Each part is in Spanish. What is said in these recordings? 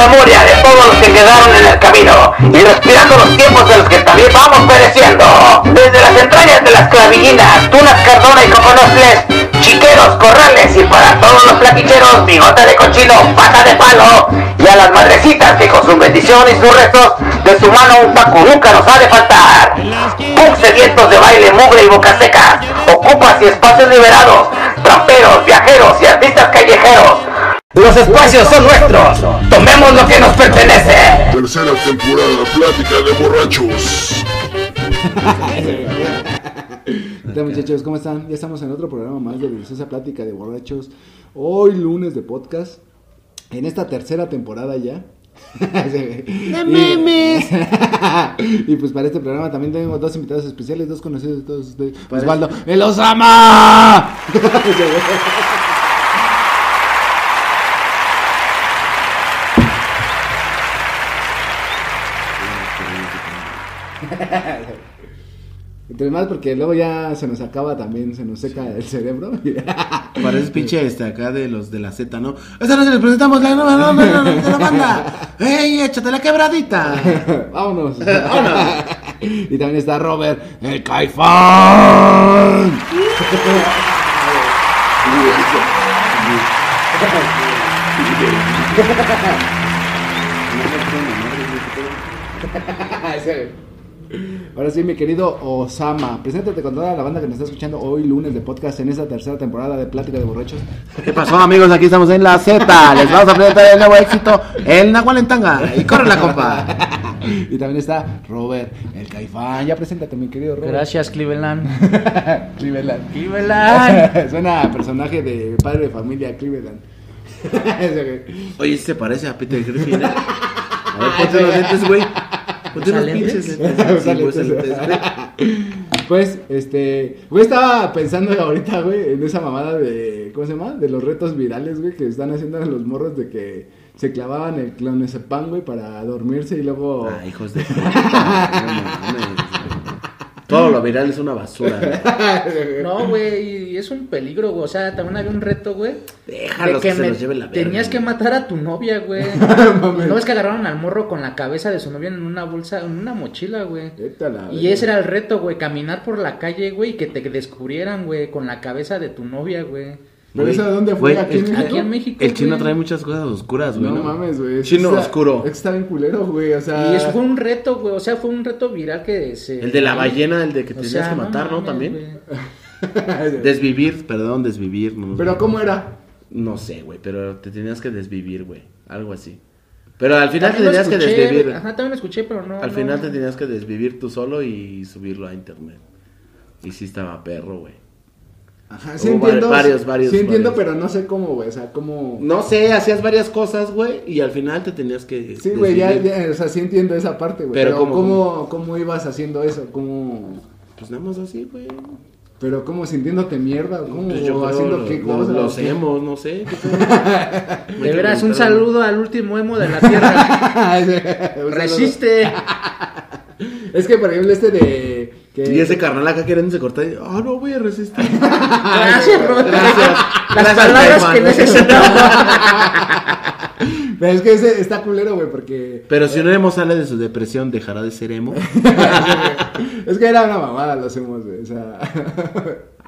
memoria de todos los que quedaron en el camino y respirando los tiempos en los que también vamos pereciendo. Desde las entrañas de las clavillinas, tunas cardona y coconofles, chiqueros, corrales y para todos los plaquicheros, bigota de cochino, pata de palo y a las madrecitas que con su bendición y sus restos de su mano un taco nunca nos ha de faltar. Punk sedientos de baile, mugre y boca secas, ocupas y espacios liberados, tramperos, viajeros y artistas callejeros. Los espacios son nuestros, tomemos lo que nos pertenece. Tercera temporada, plática de borrachos. ¿Qué tal muchachos? ¿Cómo están? Ya estamos en otro programa más de Deliciosa Plática de Borrachos. Hoy lunes de podcast. En esta tercera temporada ya. ¡De memes! y pues para este programa también tengo dos invitados especiales, dos conocidos de todos ustedes. Osvaldo, ¡El Osama! Entre más porque luego ya se nos acaba también, se nos seca el cerebro. Pareces pinche este acá de los de la Z, ¿no? Esta noche les presentamos la nueva nueva nueva de la banda. ¡Ey, échate la quebradita! Vámonos. Vámonos. y también está Robert, el Caifán. Ahora sí, mi querido Osama, preséntate con toda la banda que nos está escuchando hoy lunes de podcast en esta tercera temporada de Plática de Borrachos. ¿Qué pasó, amigos? Aquí estamos en la Z. Les vamos a presentar el nuevo éxito, el Nahual en Tanga. Y corre la compa. y también está Robert, el Caifán. Ya preséntate, mi querido Robert. Gracias, Cleveland. Cleveland. Cleveland. Suena a personaje de padre de familia Cleveland. Oye, se parece a Peter Griffin, ¿eh? A ver, ponte los lentes, güey. Lentes. Pues, este, güey, estaba pensando ahorita, güey, en esa mamada de, ¿cómo se llama? De los retos virales, güey, que están haciendo a los morros de que se clavaban el clonazepam, güey, para dormirse y luego... Ah, hijos de. Todo lo viral es una basura, ¿no? No, güey, y es un peligro, güey. O sea, también había un reto, güey. Déjalos que se los lleve la verga, Tenías que güey. matar a tu novia, güey. no es que agarraron al morro con la cabeza de su novia en una bolsa, en una mochila, güey. Y ese era el reto, güey, caminar por la calle, güey, y que te descubrieran, güey, con la cabeza de tu novia, güey. ¿Pero eso de dónde fue? ¿Aquí en el- México? Aquí en México. El chino trae muchas cosas oscuras, güey. No, mames, güey. Chino Está- oscuro. Está bien culero, güey, o sea... Y eso fue un reto, güey, o sea, fue un reto viral que se... El de la ballena, el de que O tenías sea, que matar, ¿no? mames, También. Desvivir, perdón, desvivir. No, Pero ¿cómo era? No sé, güey, pero te tenías que desvivir, güey. Algo así. Pero al final te También tenías que desvivir. Ajá, también lo escuché, pero no. Al no. final te tenías que desvivir tú solo y subirlo a internet. Y sí estaba perro, güey. Ajá, sí entiendo. varios, varios, Sí entiendo, varios. pero no sé cómo, güey, o sea, cómo... No sé, hacías varias cosas, güey, y al final te tenías que. Sí, güey, ya, ya, o sea, sí entiendo esa parte, güey. Pero Pero, ¿cómo, ¿cómo, cómo, ibas haciendo eso? ¿Cómo...? Pues nada más así, güey. ¿Pero cómo sintiéndote mierda? ¿O ¿Cómo? Pues yo ¿O creo haciendo lo- qué lo- cosas? Los ¿O qué? emos, no sé. ¿qué pedo? Me De veras, un saludo al último emo de la tierra. Resiste. Es que, por ejemplo, este de... Y ese carnal acá queriéndose cortar. y, Ah, no voy a resistir. Gracias, Robert. Gracias. Las palabras que necesitamos. Pero es que ese está culero, güey, porque... Pero si un emo sale de su depresión, dejará de ser emo. es que era una mamada, lo hacemos, güey, o sea...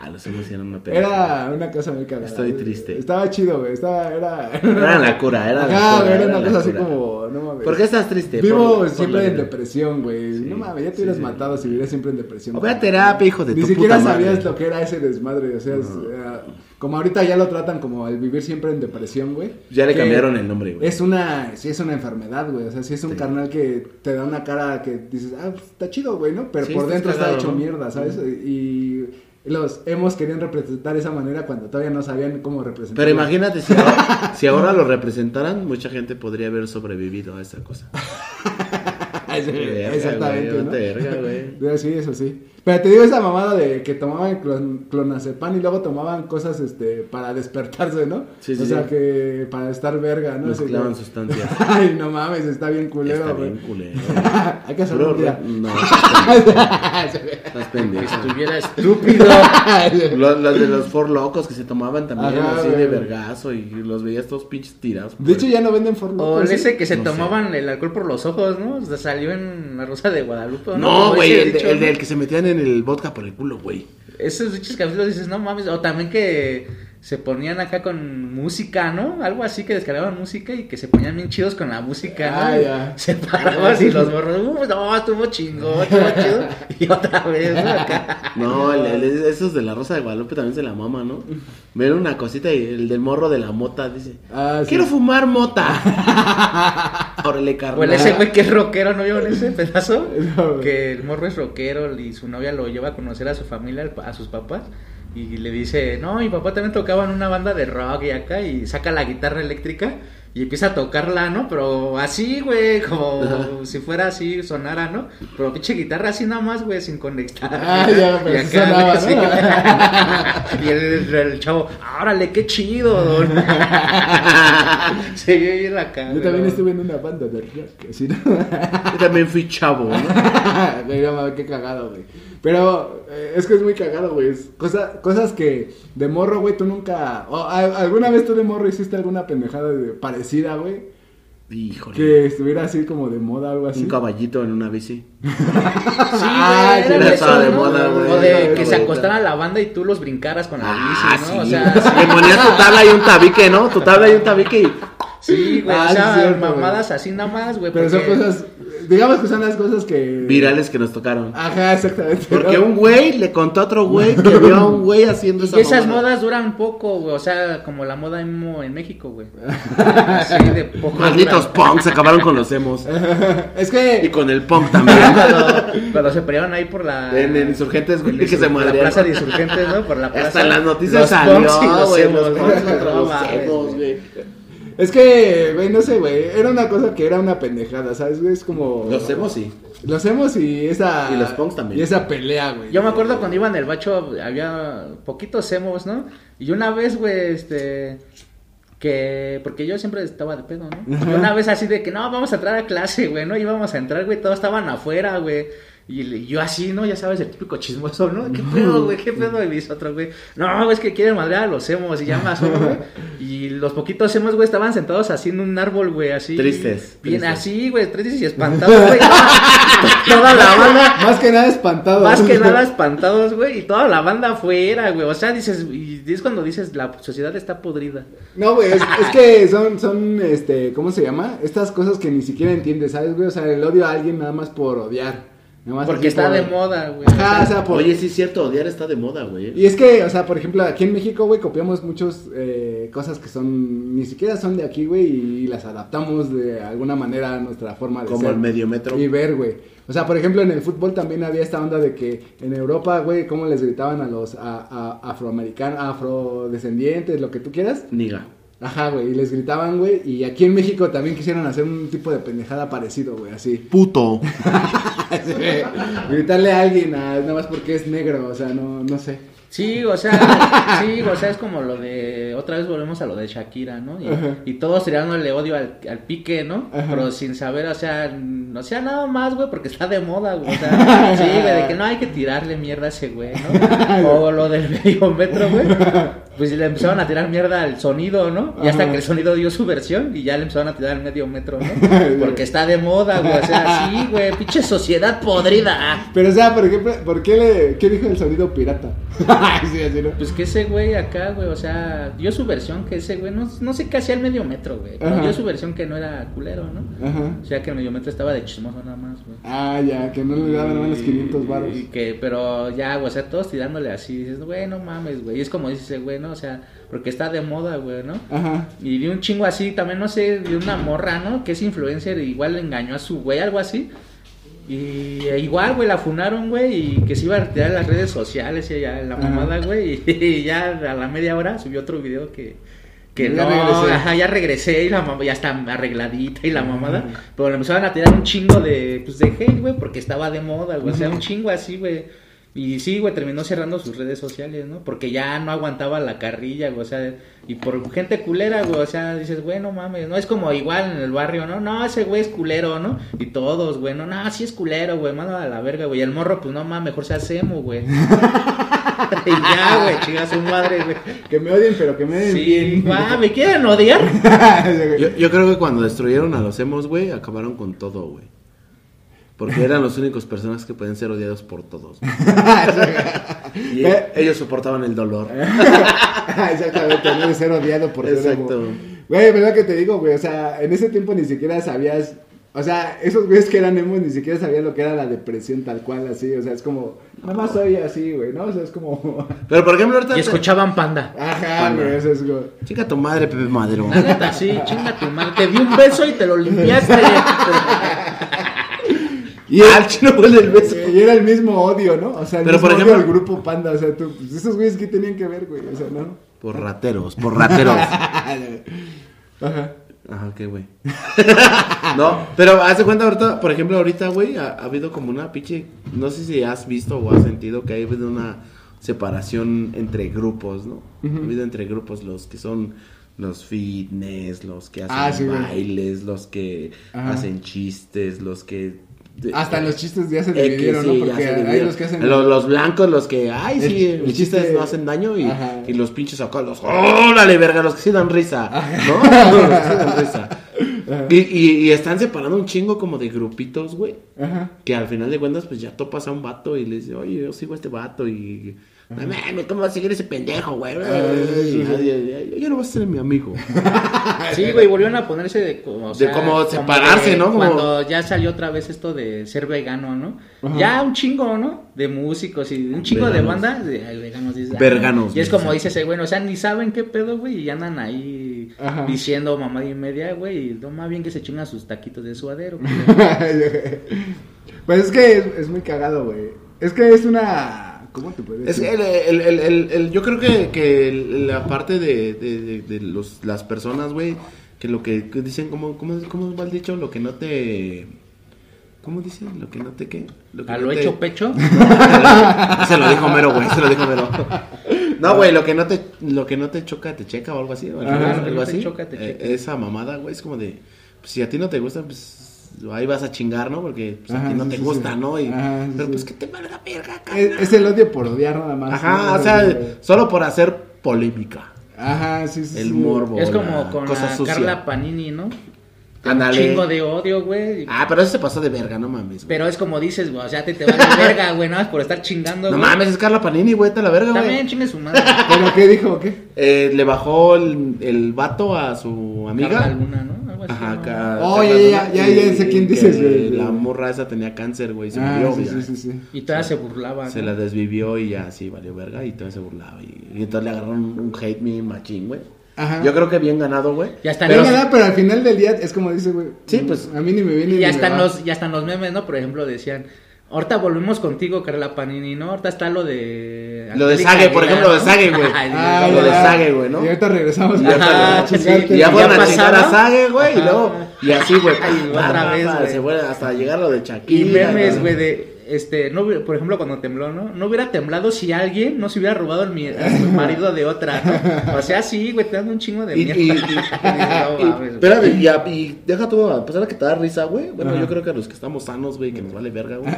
Ah, los emos eran una pena. Era una cosa muy cagada. Estoy triste. Estaba chido, güey, estaba... Era... Era la cura, era la Ajá, cura. era una cosa así cura. como... No mames. ¿Por qué estás triste? Vivo Por- siempre en vida. depresión, güey. Sí, no mames, ya te sí, hubieras sí. matado si vivieras siempre en depresión. O ve a terapia, hijo de Ni tu siquiera puta madre. sabías lo que era ese desmadre. O sea, es, eh, como ahorita ya lo tratan como el vivir siempre en depresión, güey. Ya le cambiaron el nombre, güey. Es una, sí es una enfermedad, güey. O sea, sí es un carnal que te da una cara que dices, ah, pues, está chido, güey, ¿no? Pero por dentro está hecho mierda, ¿sabes? Y los hemos querían representar esa manera cuando todavía no sabían cómo representar. Pero imagínate, si ahora, si ahora lo representaran, mucha gente podría haber sobrevivido a esa cosa. Exactamente, ¿no? Sí, eso sí. Pero te digo esa mamada de que tomaban clon, clonazepam y luego tomaban cosas este para despertarse, ¿no? Sí, sí. O sea, que para estar verga, ¿no? Mezclaban sustancias. Ay, no mames, está bien culero, Está bien culero. Hay que hacerlo. No, estás pendejo. Estuviera estúpido. los, los, de los for locos que se tomaban también Ajá, así de vergazo y los veías todos pinches tirados. De hecho, ya no venden for locos. O ese que se no tomaban sé. el alcohol por los ojos, ¿no? O sea, salió en la Rosa de Guadalupe. No, güey, el, el, del que se metían en el vodka por el culo, güey. Esos bichos capítulos dices, no mames. O también que se ponían acá con música, ¿no? Algo así que descargaban música y que se ponían bien chidos con la música, ¿no? Ah, ya. Se paraban y los borros, uh, no, estuvo chingón, estuvo chido. Y otra vez, ¿no? Acá. No, el, el, esos de la Rosa de Guadalupe también se la mama, ¿no? Ver una cosita y el del morro de la mota dice, ah, sí. quiero fumar mota. Órale, carnal. Bueno, ese güey que es rockero, ¿no vieron ese pedazo? No, que el morro es rockero y su novia lo lleva a conocer a su familia, a sus papás. Y le dice, no, mi papá también tocaba en una banda de rock y acá, y saca la guitarra eléctrica y empieza a tocarla, ¿no? Pero así, güey, como si fuera así, sonara, ¿no? Pero pinche guitarra así nada más, güey, sin conectar. Ah, ya, pero y acá, sonaba, y el, el, chavo, órale, qué chido, don. Se vio bien la cara. Yo también estuve en una banda de rock, así, ¿no? Yo también fui chavo, ¿no? Qué cagado, güey. Pero eh, es que es muy cagado, güey. Cosa, cosas que de morro, güey, tú nunca. O, a, ¿Alguna vez tú de morro hiciste alguna pendejada de, parecida, güey? Híjole. Que estuviera así como de moda, algo así. Un caballito en una bici. sí, ah, güey. Era estaba de moda, güey. O de que se acostara la banda y tú los brincaras con la ah, bici, ¿no? Sí. O sea, sí. Le ponías tu tabla y un tabique, ¿no? Tu tabla y un tabique y. Sí, güey. Ah, o sea, cierto, mamadas así nada más, güey. Pero porque... son cosas. Digamos que son las cosas que. Virales que nos tocaron. Ajá, exactamente. Porque un güey le contó a otro güey que vio a un güey haciendo esa Y esas mamada. modas duran poco, güey. O sea, como la moda emo en México, güey. Así de poco. Malditos punks acabaron con los emos. Es que. Y con el punk también. Cuando, cuando se pelearon ahí por la. En, en Insurgentes, güey, que se por la plaza de insurgentes, ¿no? Por la plaza. Hasta en las noticias Los salió, güey. Los ¿no? punks contra No los mames, emos, güey. Es que, güey, no sé, güey. Era una cosa que era una pendejada, ¿sabes? güey? Es como. Los emos sí. Los hemos y esa. Y los punks también. Y esa pelea, güey. Yo me acuerdo cuando iba en el bacho, había poquitos emos, ¿no? Y una vez, güey, este. Que. Porque yo siempre estaba de pedo, ¿no? Y una vez así de que no, vamos a entrar a clase, güey, ¿no? Íbamos a entrar, güey, todos estaban afuera, güey. Y yo así, ¿no? Ya sabes, el típico chismoso, ¿no? ¿Qué pedo, güey? ¿Qué pedo? Y me dice otro, güey. No, es que quieren madrear a los emos y ya más, güey. Y los poquitos emos, güey, estaban sentados así en un árbol, güey, así. Tristes. Bien tristes. así, güey, tristes y espantados, güey. Toda la banda. Más que nada espantado. Más que nada espantados, güey, y toda la banda afuera, güey. O sea, dices, y es cuando dices, la sociedad está podrida. No, güey, es, es que son, son, este, ¿cómo se llama? Estas cosas que ni siquiera entiendes, ¿sabes, güey? O sea, el odio a alguien nada más por odiar. Porque está por- de moda, güey. Ajá, o sea, por... Oye, sí es cierto, odiar está de moda, güey. Y es que, o sea, por ejemplo, aquí en México, güey, copiamos muchas eh, cosas que son, ni siquiera son de aquí, güey, y las adaptamos de alguna manera a nuestra forma de Como ser. el medio metro. Y ver, güey. O sea, por ejemplo, en el fútbol también había esta onda de que en Europa, güey, cómo les gritaban a los a, a- afroamericanos, afrodescendientes, lo que tú quieras. Niga. Ajá, güey, y les gritaban, güey. Y aquí en México también quisieron hacer un tipo de pendejada parecido, güey, así. Puto. Sí, Gritarle a alguien a- nada más porque es negro, o sea, no, no sé. Sí, o sea, sí, o sea, es como lo de, otra vez volvemos a lo de Shakira, ¿no? Y, todos tirándole odio al, al pique, ¿no? Ajá. Pero sin saber, o sea, n- o sea, nada más, güey, porque está de moda, güey. O sea, sí, güey, de que no hay que tirarle mierda a ese güey, ¿no? O lo del medio metro, güey. Pues le empezaron a tirar mierda al sonido, ¿no? Y hasta Ajá. que el sonido dio su versión y ya le empezaron a tirar medio metro, ¿no? Porque está de moda, güey. O sea, sí, güey, pinche sociedad podrida. Pero, o sea, por ejemplo, ¿por qué le, qué dijo el sonido pirata? sí, así, ¿no? Pues que ese güey acá, güey, o sea, dio su versión que ese güey, no, no sé qué hacía el medio metro, güey, pero dio su versión que no era culero, ¿no? Ajá. O sea, que el medio metro estaba de chismoso nada más, güey. Ah, ya, que no le daban más los 500 baros. Y que, pero ya, güey, o sea, todos tirándole así, dices, güey, no mames, güey, y es como dice güey, ¿no? O sea, porque está de moda, güey, ¿no? Ajá. Y de un chingo así, también no sé, de una morra, ¿no? Que es influencer, igual le engañó a su güey, algo así. Y e igual, güey, la funaron, güey, y que se iba a retirar las redes sociales y ya la mamada, güey. Y, ya a la media hora subió otro video que, que Ya no, regresé. ajá, ya regresé y la mamá ya está arregladita y la mamada, pero le empezaban a tirar un chingo de, pues de hate, güey, porque estaba de moda, güey, o sea, un chingo así, güey. Y sí, güey, terminó cerrando sus redes sociales, ¿no? Porque ya no aguantaba la carrilla, güey, o sea, y por gente culera, güey, o sea, dices, güey, no mames, no es como igual en el barrio, ¿no? No, ese güey es culero, ¿no? Y todos, güey, no, no, sí es culero, güey, manda a la verga, güey. Y el morro, pues no mames, mejor se hacemos, güey. y ya, güey, chinga su madre, güey. Que me odien, pero que me den Sí, bien. va, ¿me quieren odiar? Yo, yo creo que cuando destruyeron a los emos, güey, acabaron con todo, güey. Porque eran los únicos personas que pueden ser odiados por todos. güey. y Eh. ellos soportaban el dolor. Exactamente, no de ser odiado por ser Exacto. Güey, ¿verdad que te digo, güey? O sea, en ese tiempo ni siquiera sabías. O sea, esos güeyes que eran emos ni siquiera sabían lo que era la depresión tal cual, así. O sea, es como, nada más soy así, güey, ¿no? O sea, es como. Pero por ejemplo, ahorita. Y escuchaban panda. Ajá, güey, eso es como. Chica tu madre, Pepe Madero. La neta, sí, chinga tu madre. Te di un beso y te lo limpiaste. Y, Al chino huele el beso. y era el mismo odio, ¿no? O sea, el Pero, mismo por odio ejemplo- al grupo Panda. O sea, tú, pues, esos güeyes que tenían que ver, güey. O sea, ¿no? Por rateros, por rateros. Ajá. Ajá, qué güey. no, pero haz de cuenta ahorita, por ejemplo, ahorita, güey, ha, ha habido como una pinche. No sé si has visto o has sentido que ha habido una separación entre grupos, ¿no? Ha habido entre grupos los que son los fitness, los que hacen Ah, sí, güey. bailes, los que Ajá. hacen chistes, los que. Hasta los chistes ya se X, dividieron, sí, Porque hay los que hacen. Los, los blancos, los que, ay, El- sí, los chistes chiste- no hacen daño y, los pinches acá, los, órale, verga, los que sí dan risa, ¿no? los que sí dan risa. Y, y, y están separando un chingo como de grupitos, güey, Ajá. que al final de cuentas, pues ya topas a un vato y le dices, oye, yo sigo a este vato y... ¿cómo vas a seguir ese pendejo, güey? Y nadie- Yo no voy a ser mi amigo. Sí, güey, volvieron a ponerse de, como, o De como separarse, de ¿no? Como- Cuando ya salió otra vez esto de ser vegano, ¿no? Ajá. Ya un chingo, ¿no? De músicos y un chingo de Veganos. bandas. De, ay, veganos, ah, Verganos, Y es como dice ese güey, o sea, ni saben qué pedo, güey, y andan ahí Ajá. diciendo mamá y media, güey, y no más bien que se chingan sus taquitos de suadero. pues es que es, es muy cagado, güey. Es que es una. ¿Cómo te puedes Es el, el- el- el- el- yo creo que, que el- la parte de, de, de- de los, las personas, güey, que lo que, dicen, ¿cómo, cómo, ¿cómo va el dicho? Lo que no te... ¿Cómo dicen? Lo que no te qué? Lo que A no lo te- hecho pecho. Se lo dijo Mero, güey, se lo dijo Mero. No, güey, lo que no te lo que no te choca te checa o algo así, o Ajá, algo lo que no te así. choca, te Eh, checa. esa mamada, güey, es como de pues, si a ti no te gusta, pues ahí vas a chingar, ¿no? Porque pues, a ti no sí, te sí, gusta, sí. ¿no? Y, Ajá, sí, pero sí. pues que te valga verga, Es, carnal. es el odio por odiar nada más. Ajá, ¿no? o sea, solo por hacer polémica. Ajá, sí, sí. El sí. morbo. es la como con la. Carla Panini, ¿no? Un chingo de odio, güey. Ah, pero eso se pasó de verga, no mames. güey. Pero es como dices, güey, o sea, te, te vale verga, güey, nada más por estar chingando, No güey. mames, es Carla Panini, güey, te la verga, También güey. chingue su madre. ¿Pero qué dijo? ¿Qué? Eh, le bajó el, el vato a su amiga. Carla Luna, ¿no? Algo así, Ajá, ¿no? acá. Oh, Carla ya, ya, ya, sé quién dices, güey. La morra esa tenía cáncer, güey, se Ah, murió, sí, güey. sí, sí, sí. Y todavía se burlaba, Se ¿no? la desvivió y ya sí valió verga y todavía se burlaba. Y, y entonces le agarraron un hate me machín, güey. Ajá. Yo creo que bien ganado, güey. Ya está Pero, los- pero al final del día es como dice, güey. Sí, pues. A mí ni me viene Y ya están los, ya están los memes, ¿no? Por ejemplo, decían, ahorita volvemos contigo, Carla Panini, ¿no? Ahorita está lo de... Lo de Sage, por ejemplo, lo de ¿no? Sage, güey. Ah, lo de Sage, güey, ¿no? Y ahorita regresamos. Y ahorita- sí. Y ya fueron ¿Ya a chingar a? Sage, güey, y luego, y así, güey, otra vez, güey. hasta llegar lo de Y Shakira. memes, güey, de, este, no, por ejemplo, cuando tembló, ¿no? No hubiera temblado si alguien no se hubiera robado el su marido de otra, ¿no? O sea, sí, güey, te dan un chingo de mierda. y, y- y- espérame, y, a- y deja tú, a pesar de que te da risa, güey. Bueno, Ajá. yo creo que a los que estamos sanos, güey, que nos vale verga, güey,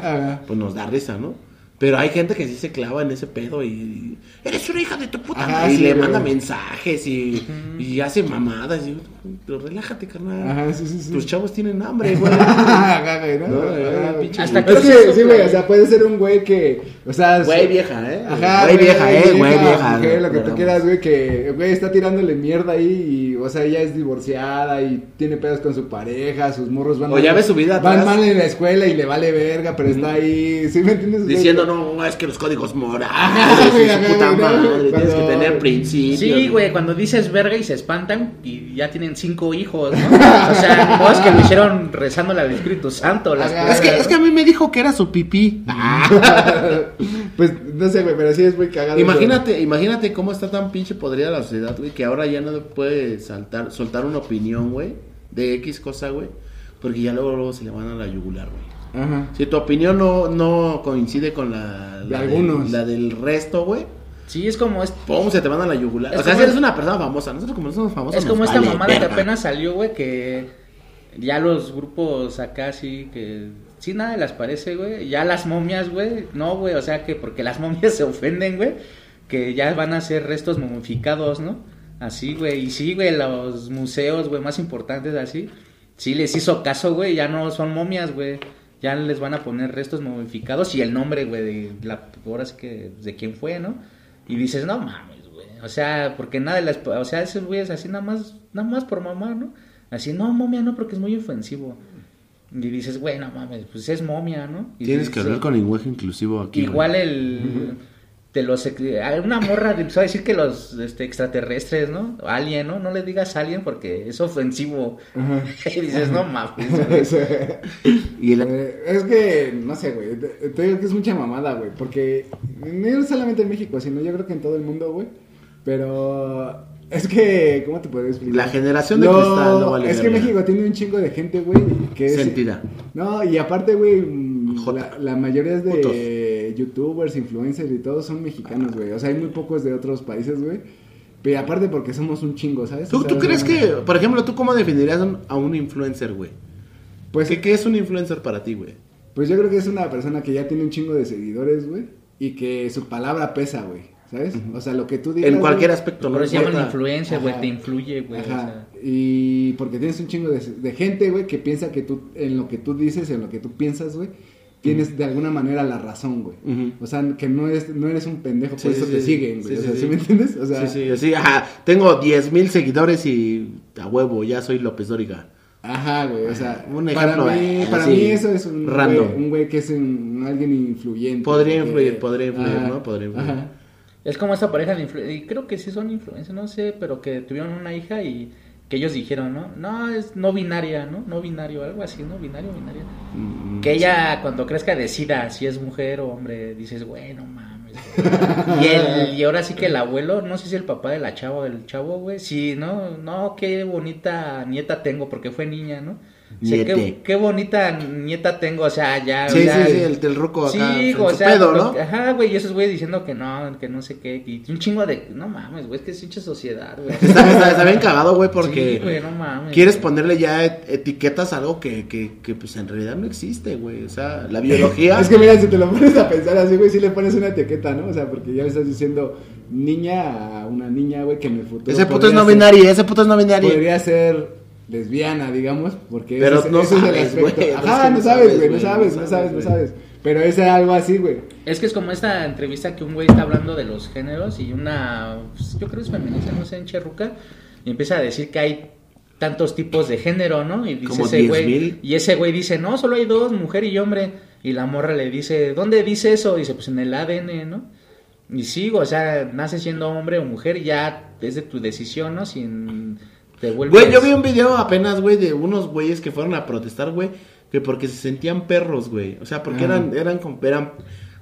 pues nos da risa, ¿no? Pero hay gente que sí se clava en ese pedo y, y, eres una hija de tu puta Ajá, madre", y le manda mensajes y, y hace mamadas. Y, pero relájate, carnal. Ajá, sí, sí, sí. Tus chavos tienen hambre, güey. Ajá, güey, ¿no? No, Ajá, eh, Hasta Es que, sí, güey, o sea, puede ser un güey que, o sea... Güey vieja, ¿eh? Ajá, güey vieja, ¿eh? Güey vieja. mujer, lo que tú quieras, güey, que, güey, está tirándole mierda ahí y, o sea, ella es divorciada y tiene pedos con su pareja, sus morros van O ya ve su vida Van atrás. mal en la escuela y le vale verga, pero está ahí, ¿sí me entiendes? Diciendo, no, es que los códigos morales, güey, su puta güey, madre, tienes que tener principios. Sí, güey, cuando dices verga y se espantan y ya tienen cinco hijos, ¿no? O sea, no es que lo hicieron rezándole al Espíritu Santo. Las Ajá. Es que, es que a mí me dijo que era su pipí. pues no sé, güey, pero sí es muy cagado. Imagínate, imagínate cómo está tan pinche podrida la sociedad, güey, que ahora ya no puede saltar, soltar una opinión, güey, de X cosa, güey, porque ya luego, luego se le van a la yugular, güey. Ajá. Si tu opinión no, no coincide con la, De la algunos. la del resto, güey, Sí, es como, es, pum, se te van a la yugular. Es o sea, si eres una persona famosa, nosotros como no somos famosos. es como esta vale mamada que apenas salió, güey, que ya los grupos acá sí que... Sí, nada les parece, güey. Ya las momias, güey. No, güey, o sea que porque las momias se ofenden, güey. Que ya van a ser restos momificados, ¿no? Así, güey. Y sí, güey, los museos, güey, más importantes así. Sí les hizo caso, güey. Ya no son momias, güey. Ya les van a poner restos momificados y el nombre, güey, de la... Ahora sí que... De quién fue, ¿no? Y dices, no mames, güey. O sea, porque nada de las... O sea, esos güeyes así nada más... Nada más por mamá, ¿no? Así, no, momia no, porque es muy ofensivo. Y dices, güey, no mames, pues es momia, ¿no? Y Tienes que hablar con lenguaje inclusivo aquí. güey. Igual el... De los... Una morra empezó a decir que los este, extraterrestres, ¿no? Alien, ¿no? No le digas alien porque es ofensivo. Y dices, no mames. güey". Sí. Y el- Eh, es que, no sé, güey. Te, te digo que es mucha mamada, güey. Porque no solamente en México, sino yo creo que en todo el mundo, güey. Pero es que, ¿cómo te puedo explicar? La generación de cristal no vale Es que. México tiene un chingo de gente, güey. que es- Sentida. No, y aparte, güey, la, la mayoría es de Putos. youtubers, influencers y todos son mexicanos, güey. O sea, hay muy pocos de otros países, güey. Pero aparte porque somos un chingo, ¿sabes? ¿Tú, tú crees que, por ejemplo, tú cómo definirías a un influencer, güey? Pues, ¿Qué, ¿Qué es un influencer para ti, güey? pues yo creo que es una persona que ya tiene un chingo de seguidores, güey. Y que su palabra pesa, güey. ¿Sabes? O sea, lo que tú digas. En cualquier güey, aspecto, ¿no? Se llaman influencia, güey, te influye, güey. o Ajá. sea. Y porque tienes un chingo de, de gente, güey, que piensa que tú, en lo que tú dices, en lo que tú piensas, güey, tienes de alguna manera la razón, güey. O sea, que no, es, no eres un pendejo, Sí, por sí, eso te sí. siguen, güey. Sí, o sea, sí. ¿sí me entiendes? O sea, sí, sí, sí, ajá. Tengo 10 mil seguidores y a huevo, ya soy López Dóriga. Ajá, güey, o sea, Un para, ejemplo, mí, eh, para así, mí eso es un random. güey, un güey que es un, alguien influyente. Podría influir, podría influir, ¿no? Podría influir. Ajá. Es como esta pareja de influencers, y creo que sí son influencers, no sé, pero que tuvieron una hija y que ellos dijeron, ¿no? No, es no binaria, ¿no? No binario, algo así, ¿no? Binario, binaria. Mm, Que ella cuando crezca decida si es mujer o hombre, dices, güey, no mames. güey". y, el, y ahora sí que el abuelo, no sé si el papá de la chava o del chavo, güey, sí, no, no, qué bonita nieta tengo porque fue niña, ¿no? O sea, qué, Niete. qué bonita nieta tengo, o sea, ya. Sí, o sea, sí, sí, el del roco acá. Sí, o sea, pedo, ¿no? ajá, güey, y esos güey diciendo que no, que no sé qué, y un chingo de, no mames, güey, es que es pinche sociedad, güey. Está, está- está bien cagado, güey, porque Sí, güey, no mames. quieres güey. ponerle ya et- etiquetas a algo que, que, que, pues en realidad no existe, güey. O sea, la biología. Es que mira, si te lo pones a pensar así, güey, sí le pones una etiqueta, ¿no? O sea, porque ya le estás diciendo niña a una niña, güey, que en el futuro. ese puto es no binario, ese puto es no binario. Podría ser lesbiana, digamos, porque Pero ese, no ese es el sabes, aspecto. no Ajá, es que no no sabes, sabes, güey, no sabes, no sabes, sabes, no sabes. Pero es algo así, güey. Es que es como esta entrevista que un güey está hablando de los géneros y una, pues, yo creo que es feminista, no sé, en Cherruca, y empieza a decir que hay tantos tipos de género, ¿no? Y dice Como ese 10,000. güey, y ese güey dice, no, solo hay dos, mujer y hombre, y la morra le dice, ¿dónde dice eso? dice, pues en el ADN, ¿no? Y sí, o sea, nace siendo hombre o mujer, y ya es de tu decisión, ¿no? Sin. Güey, yo vi un video apenas, güey, de unos güeyes que fueron a protestar, güey, que porque se sentían perros, güey. O sea, porque Ajá. eran, eran, eran,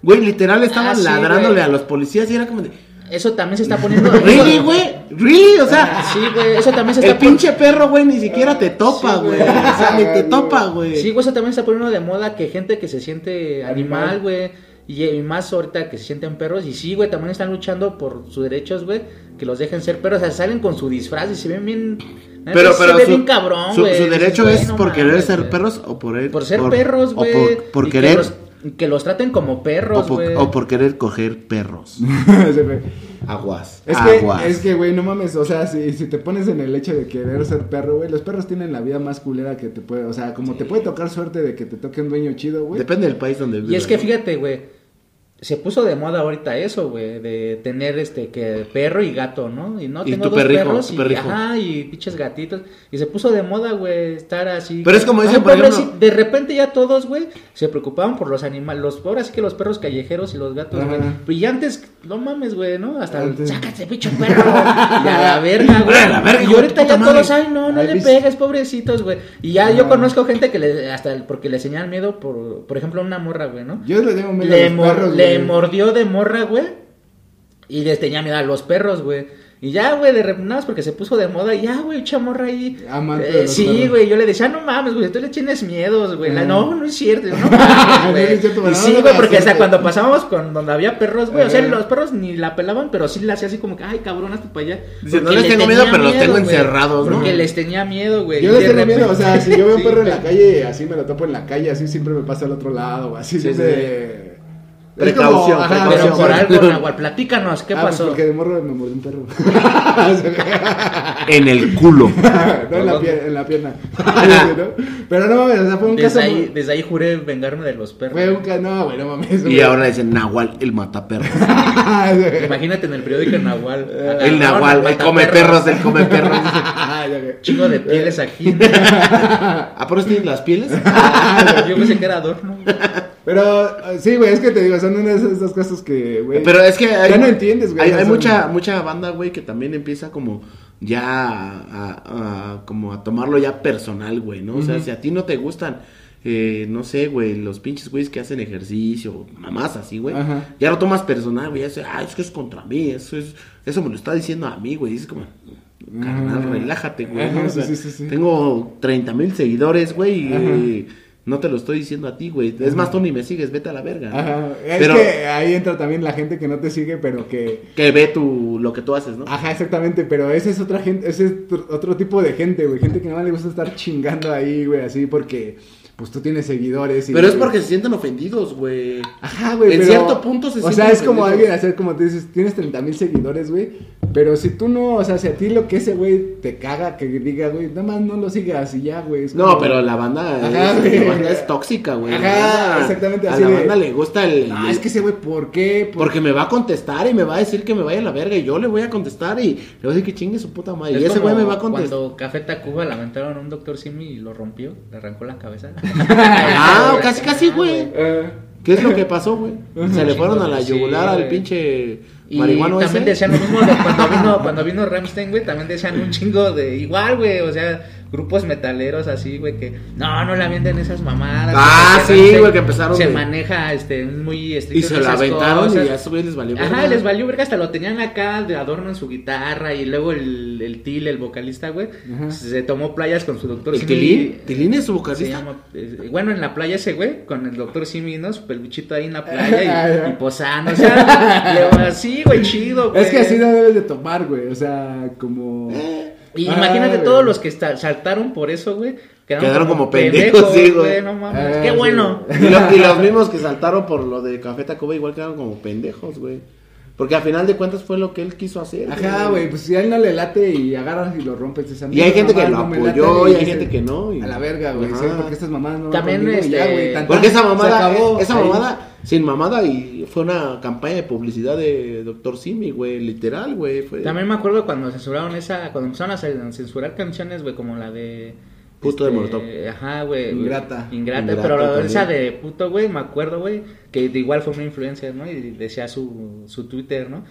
güey, literal estaban Ah, sí, ladrándole a los policías y era como de, Eso también se está poniendo... really, güey, really, o sea, Sí, güey, eso también se está el pinche perro, güey, ni siquiera te topa, güey. o sea, ni te topa, güey. Sí, güey, eso también está poniendo de moda que gente que se siente animal, güey. Y, y más ahorita que se sienten perros. Y sí, güey, también están luchando por sus derechos, güey. Que los dejen ser perros. O sea, salen con su disfraz y se ven bien. Pero, pero se su, bien cabrón, su, güey. su Dices, derecho güey, es no por querer ser güey. perros o por, Por ser perros, o güey. por, por que querer los- Que los, traten como o perros, por, güey. o por querer coger perros. Aguas. Es que, aguas. es que, güey, no mames, o sea, si, si te pones en el hecho de querer ser perro, güey, los perros tienen la vida más culera que te puede, o sea, como te puede tocar suerte de que te toque un dueño chido, güey. Depende del país donde vivas. Y es que fíjate, güey. Se puso de moda ahorita eso, güey, de tener este que perro y gato, ¿no? Y no Y tengo tu dos perrijo, perros tu y perrijo. ajá, y pinches gatitos y se puso de moda, güey, estar así. Pero es como dicen, por de repente ya todos, güey, se preocupaban por los animales, los ahora sí que los perros callejeros y los gatos, güey. Y antes, no mames, güey, ¿no? Hasta Antes. sácate, pinche perro. y a la verga, güey. A la verga, y ahorita ya madre. todos, ay, no, no Ay, le vis- pegues, pobrecitos, güey. Y ya yo Ah. conozco gente que le hasta el- porque le señalan miedo por por ejemplo, una morra, güey, ¿no? Yo le tengo miedo le, a los perros, le güey. mordió de morra, güey. Y les tenía miedo a los perros, güey. Y ya, güey, de repente, nada más porque se puso de moda, y ya, güey, echa morra ahí. Amante Eh, de los sí, güey, yo le decía, no mames, güey, tú le tienes miedos, güey. La- Ah. No, no es cierto, no mames, No güey. es cierto, y pero sí, no, no, güey, no, porque no, hasta no. cuando pasábamos con donde había perros, güey, o sea, los perros ni la pelaban, pero sí la hacía así como que, ay, cabrón, hazte para allá. Dice, no les le tengo tenía miedo, pero los tengo güey, encerrados, ¿no? Porque les tenía miedo, güey. Yo les tengo miedo, o sea, si yo veo un Sí, perro en la calle, así me lo topo en la calle, así siempre me pasa al otro lado, así Sí, siempre... Precaución, ajá, precaución. Pero por algo, Nahual, platícanos, ¿qué Ah, pues pasó? porque de morro me mordió un perro. En el culo. no en la, pier- en la pierna. ¿No? Pero no mames, o sea, fue un Desde caso. ahí, muy- desde ahí juré vengarme de los perros. Fue un caso. No, güey, no mames. Y ahora dicen Nahual, el mataperros. Imagínate en el periódico el Nahual. El Agarraron Nahual, al el come perros, el come perros. Chingo de pieles aquí. ¿Ah, por eso tienen las pieles? Yo pensé que era adorno. Pero eh, sí, güey, es que te digo, son una de esas cosas que, güey. Pero es que hay, Ya no entiendes, güey, Hay, hay mucha, mucha banda, güey, que también empieza como ya a, a- a- como a tomarlo ya personal, güey, ¿no? O sea, si a ti no te gustan, eh, no sé, güey, los pinches güeyes que hacen ejercicio, mamás así, güey, ya lo tomas personal, güey, ya dices, ah, es que es contra mí, eso es, eso me lo está diciendo a mí, güey, dices como, carnal, Ajá. relájate, güey, ¿no? O sí, sea, sí, sí, sí. tengo 30 mil seguidores, güey, y no te lo estoy diciendo a ti, güey, es más, tú ni me sigues, vete a la verga, ¿no? Ajá. Es Pero- que ahí entra también la gente que no te sigue, pero que. que ve tu, lo que tú haces, ¿no? Ajá, exactamente, pero ese es otra gente, ese es tr- otro tipo de gente, güey. Gente que no le gusta estar chingando ahí, güey, así porque, pues tú tienes seguidores. Y, Pero es porque se sienten ofendidos, güey. Ajá, güey. En pero- cierto punto se O sienten sea, es como ofendidos. alguien hacer como tú dices, tienes 30 mil seguidores, güey. Pero si tú no, o sea, si a ti lo que ese güey te caga, que diga, güey, nada más no lo sigas y ya, güey. No, como- pero la banda, Ajá, es, güey. la banda es tóxica, güey. Ajá, exactamente, A la de- banda le gusta el... No, es que ese güey, ¿por qué? Por- Porque me va a contestar y me va a decir que me vaya a la verga y yo le voy a contestar y le voy a decir que chingue su puta madre. y Es ese güey me va a contestar. Cuando Café Tacuba lamentaron a un doctor Simi y lo rompió, le arrancó la cabeza. Ah, casi, casi, güey. Eh, ¿Qué es lo que pasó, güey? Se le fueron a la Sí, yugular al pinche Y marihuano también ese. decían lo mismo de cuando vino, cuando vino Ramstein, güey, también decían un chingo de igual, güey, o sea, grupos metaleros así, güey, que no, no la venden esas mamadas. Ah, sí, güey, que empezaron Se de- maneja, este, muy estricto. Y se la aventaron cosas. y a esos güeyes les valió Ajá, verga. les valió verga, hasta lo tenían acá de adorno en su guitarra y luego el, el Til, el vocalista, güey, Ajá. se tomó playas con su doctor ¿El Simi. Tilín? ¿Tilín es su Se vocalista? llama, eh, bueno, en la playa ese güey, con el doctor Simi, ¿no? Su peluchito ahí en la playa y, y posando, o sea, así, güey, chido, güey. Es que así no debes de tomar, güey. O sea, como. Y Ah, imagínate güey. todos los que saltaron por eso, güey. Quedaron como pendejos, sí, güey. No mames, Ah, qué sí. bueno. Y los mismos que saltaron por lo de Café Tacuba igual quedaron como pendejos, güey. Porque al final de cuentas fue lo que él quiso hacer. Ajá, güey, pues si a él no le late y agarras y lo rompes. Y hay gente que mamadas lo no me apoyó y hay gente que no. y- A la verga, güey. Sí, porque estas mamadas no. También, y ya, este, güey, Porque esa mamada, acabó, esa ahí. mamada, sin mamada, y fue una campaña de publicidad de Dr. Simi, güey, literal, güey. Fue También me acuerdo cuando censuraron esa, cuando empezaron a cen- censurar canciones, güey, como la de... Puto de este, Molotov. Ajá, güey. Ingrata. Ingrata, Ingrata pero también. esa de puto, güey, me acuerdo, güey, que de igual fue una influencia, ¿no? Y decía su, su Twitter, ¿no?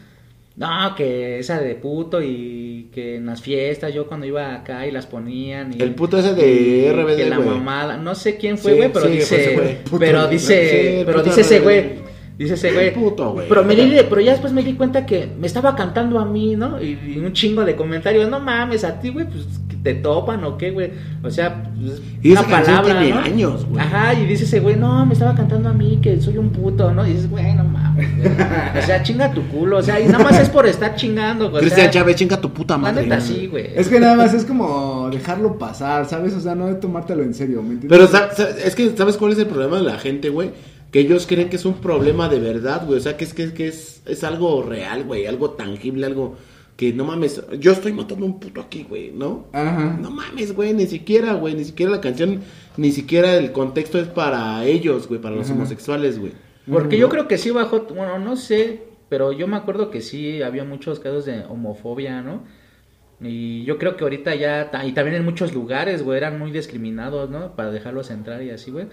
No, que esa de puto y que en las fiestas yo cuando iba acá y las ponían y El puto ese de RBD, que la mamada, no sé quién fue, Sí, güey, pero sí, dice. Puto pero dice sí, pero dice ese güey Dice ese güey. El puto, güey. Pero, me di- pero ya después me di cuenta que me estaba cantando a mí, ¿no? Y, y un chingo de comentarios. No mames, a ti, güey, pues te topan o qué, güey. O sea, pues, Y esa una palabra. tiene ¿no? años, güey. Ajá, y dice ese güey, no, me estaba cantando a mí que soy un puto, ¿no? Y dices, güey, no mames. güey. O sea, chinga tu culo. O sea, y nada más es por estar chingando, güey. o Cristian sea, Chávez, chinga tu puta La madre. neta, sí, güey. Es que nada más es como dejarlo pasar, ¿sabes? O sea, no de tomártelo en serio, ¿me entiendes? Pero es que, ¿sabes cuál es el problema de la gente, güey? Que ellos creen que es un problema de verdad, güey. O sea, que es que, que es, es algo real, güey. Algo tangible, algo que no mames. Yo estoy matando a un puto aquí, güey, ¿no? Ajá. No mames, güey, ni siquiera, güey, ni siquiera la canción, ni siquiera el contexto es para ellos, güey, para los Ajá. homosexuales, güey. Porque yo creo que sí bajó, bueno, no sé, pero yo me acuerdo que sí había muchos casos de homofobia, ¿no? Y yo creo que ahorita ya, y también en muchos lugares, güey, eran muy discriminados, ¿no? Para dejarlos entrar y así, güey.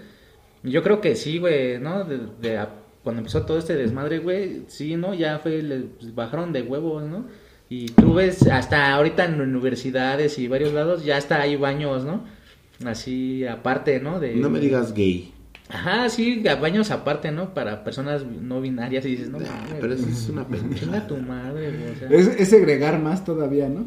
Yo creo que sí, güey, ¿no? De, de a- cuando empezó todo este desmadre, güey, sí, ¿no? Ya fue, le pues, bajaron de huevos, ¿no? Y tú ves, hasta ahorita en universidades y varios lados, ya hasta hay baños, ¿no? Así, aparte, ¿no? De, No me digas gay. Ajá, sí, baños aparte, ¿no? Para personas no binarias y dices, no, Ah, pero eso es una pendejada. tu madre, güey, o sea. Es, es segregar más todavía, ¿no?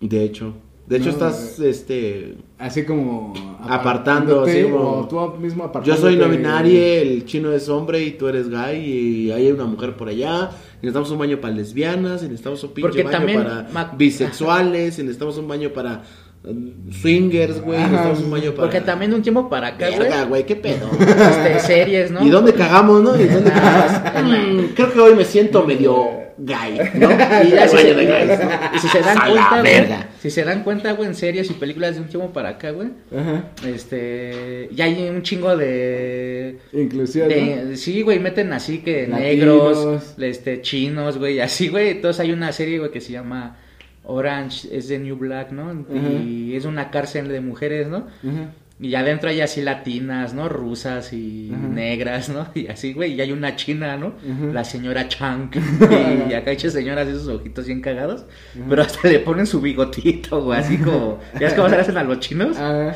De hecho. De hecho, No, estás, este... Así como... Apartando, apartándote, sí, como- tú mismo Yo soy no binario, el chino es hombre y tú eres gay y hay una mujer por allá. Y necesitamos un baño para lesbianas, y necesitamos un pinche Porque baño para bisexuales, y necesitamos un baño para mm, swingers, güey. Necesitamos un baño para... Porque también un tiempo para acá, güey, Verga, güey, qué pedo. este, series, ¿no? ¿Y dónde cagamos, no? ¿Y dónde cagamos? Mm, creo que hoy me siento medio gay, ¿no? Y ya, si, de gays, ¿no? y si se dan cuenta, güey, si se dan cuenta, güey, en series y películas de un tiempo para acá, güey, Ajá. este, ya hay un chingo de, Inclusión, ¿no? de sí, güey, meten así que Latinos. negros, este, chinos, güey, así, güey, entonces hay una serie, güey, que se llama Orange, es de New Black, ¿no? Y es una cárcel de mujeres, ¿no? Ajá. Y adentro hay así latinas, ¿no? Rusas y Ajá. negras, ¿no? Y así, güey. Y hay una china, ¿no? Ajá. La señora Chang. y acá hay señoras esos ojitos bien cagados. Pero hasta le ponen su bigotito, güey. Así como. ¿Ya es como se le hacen a los chinos? Ah,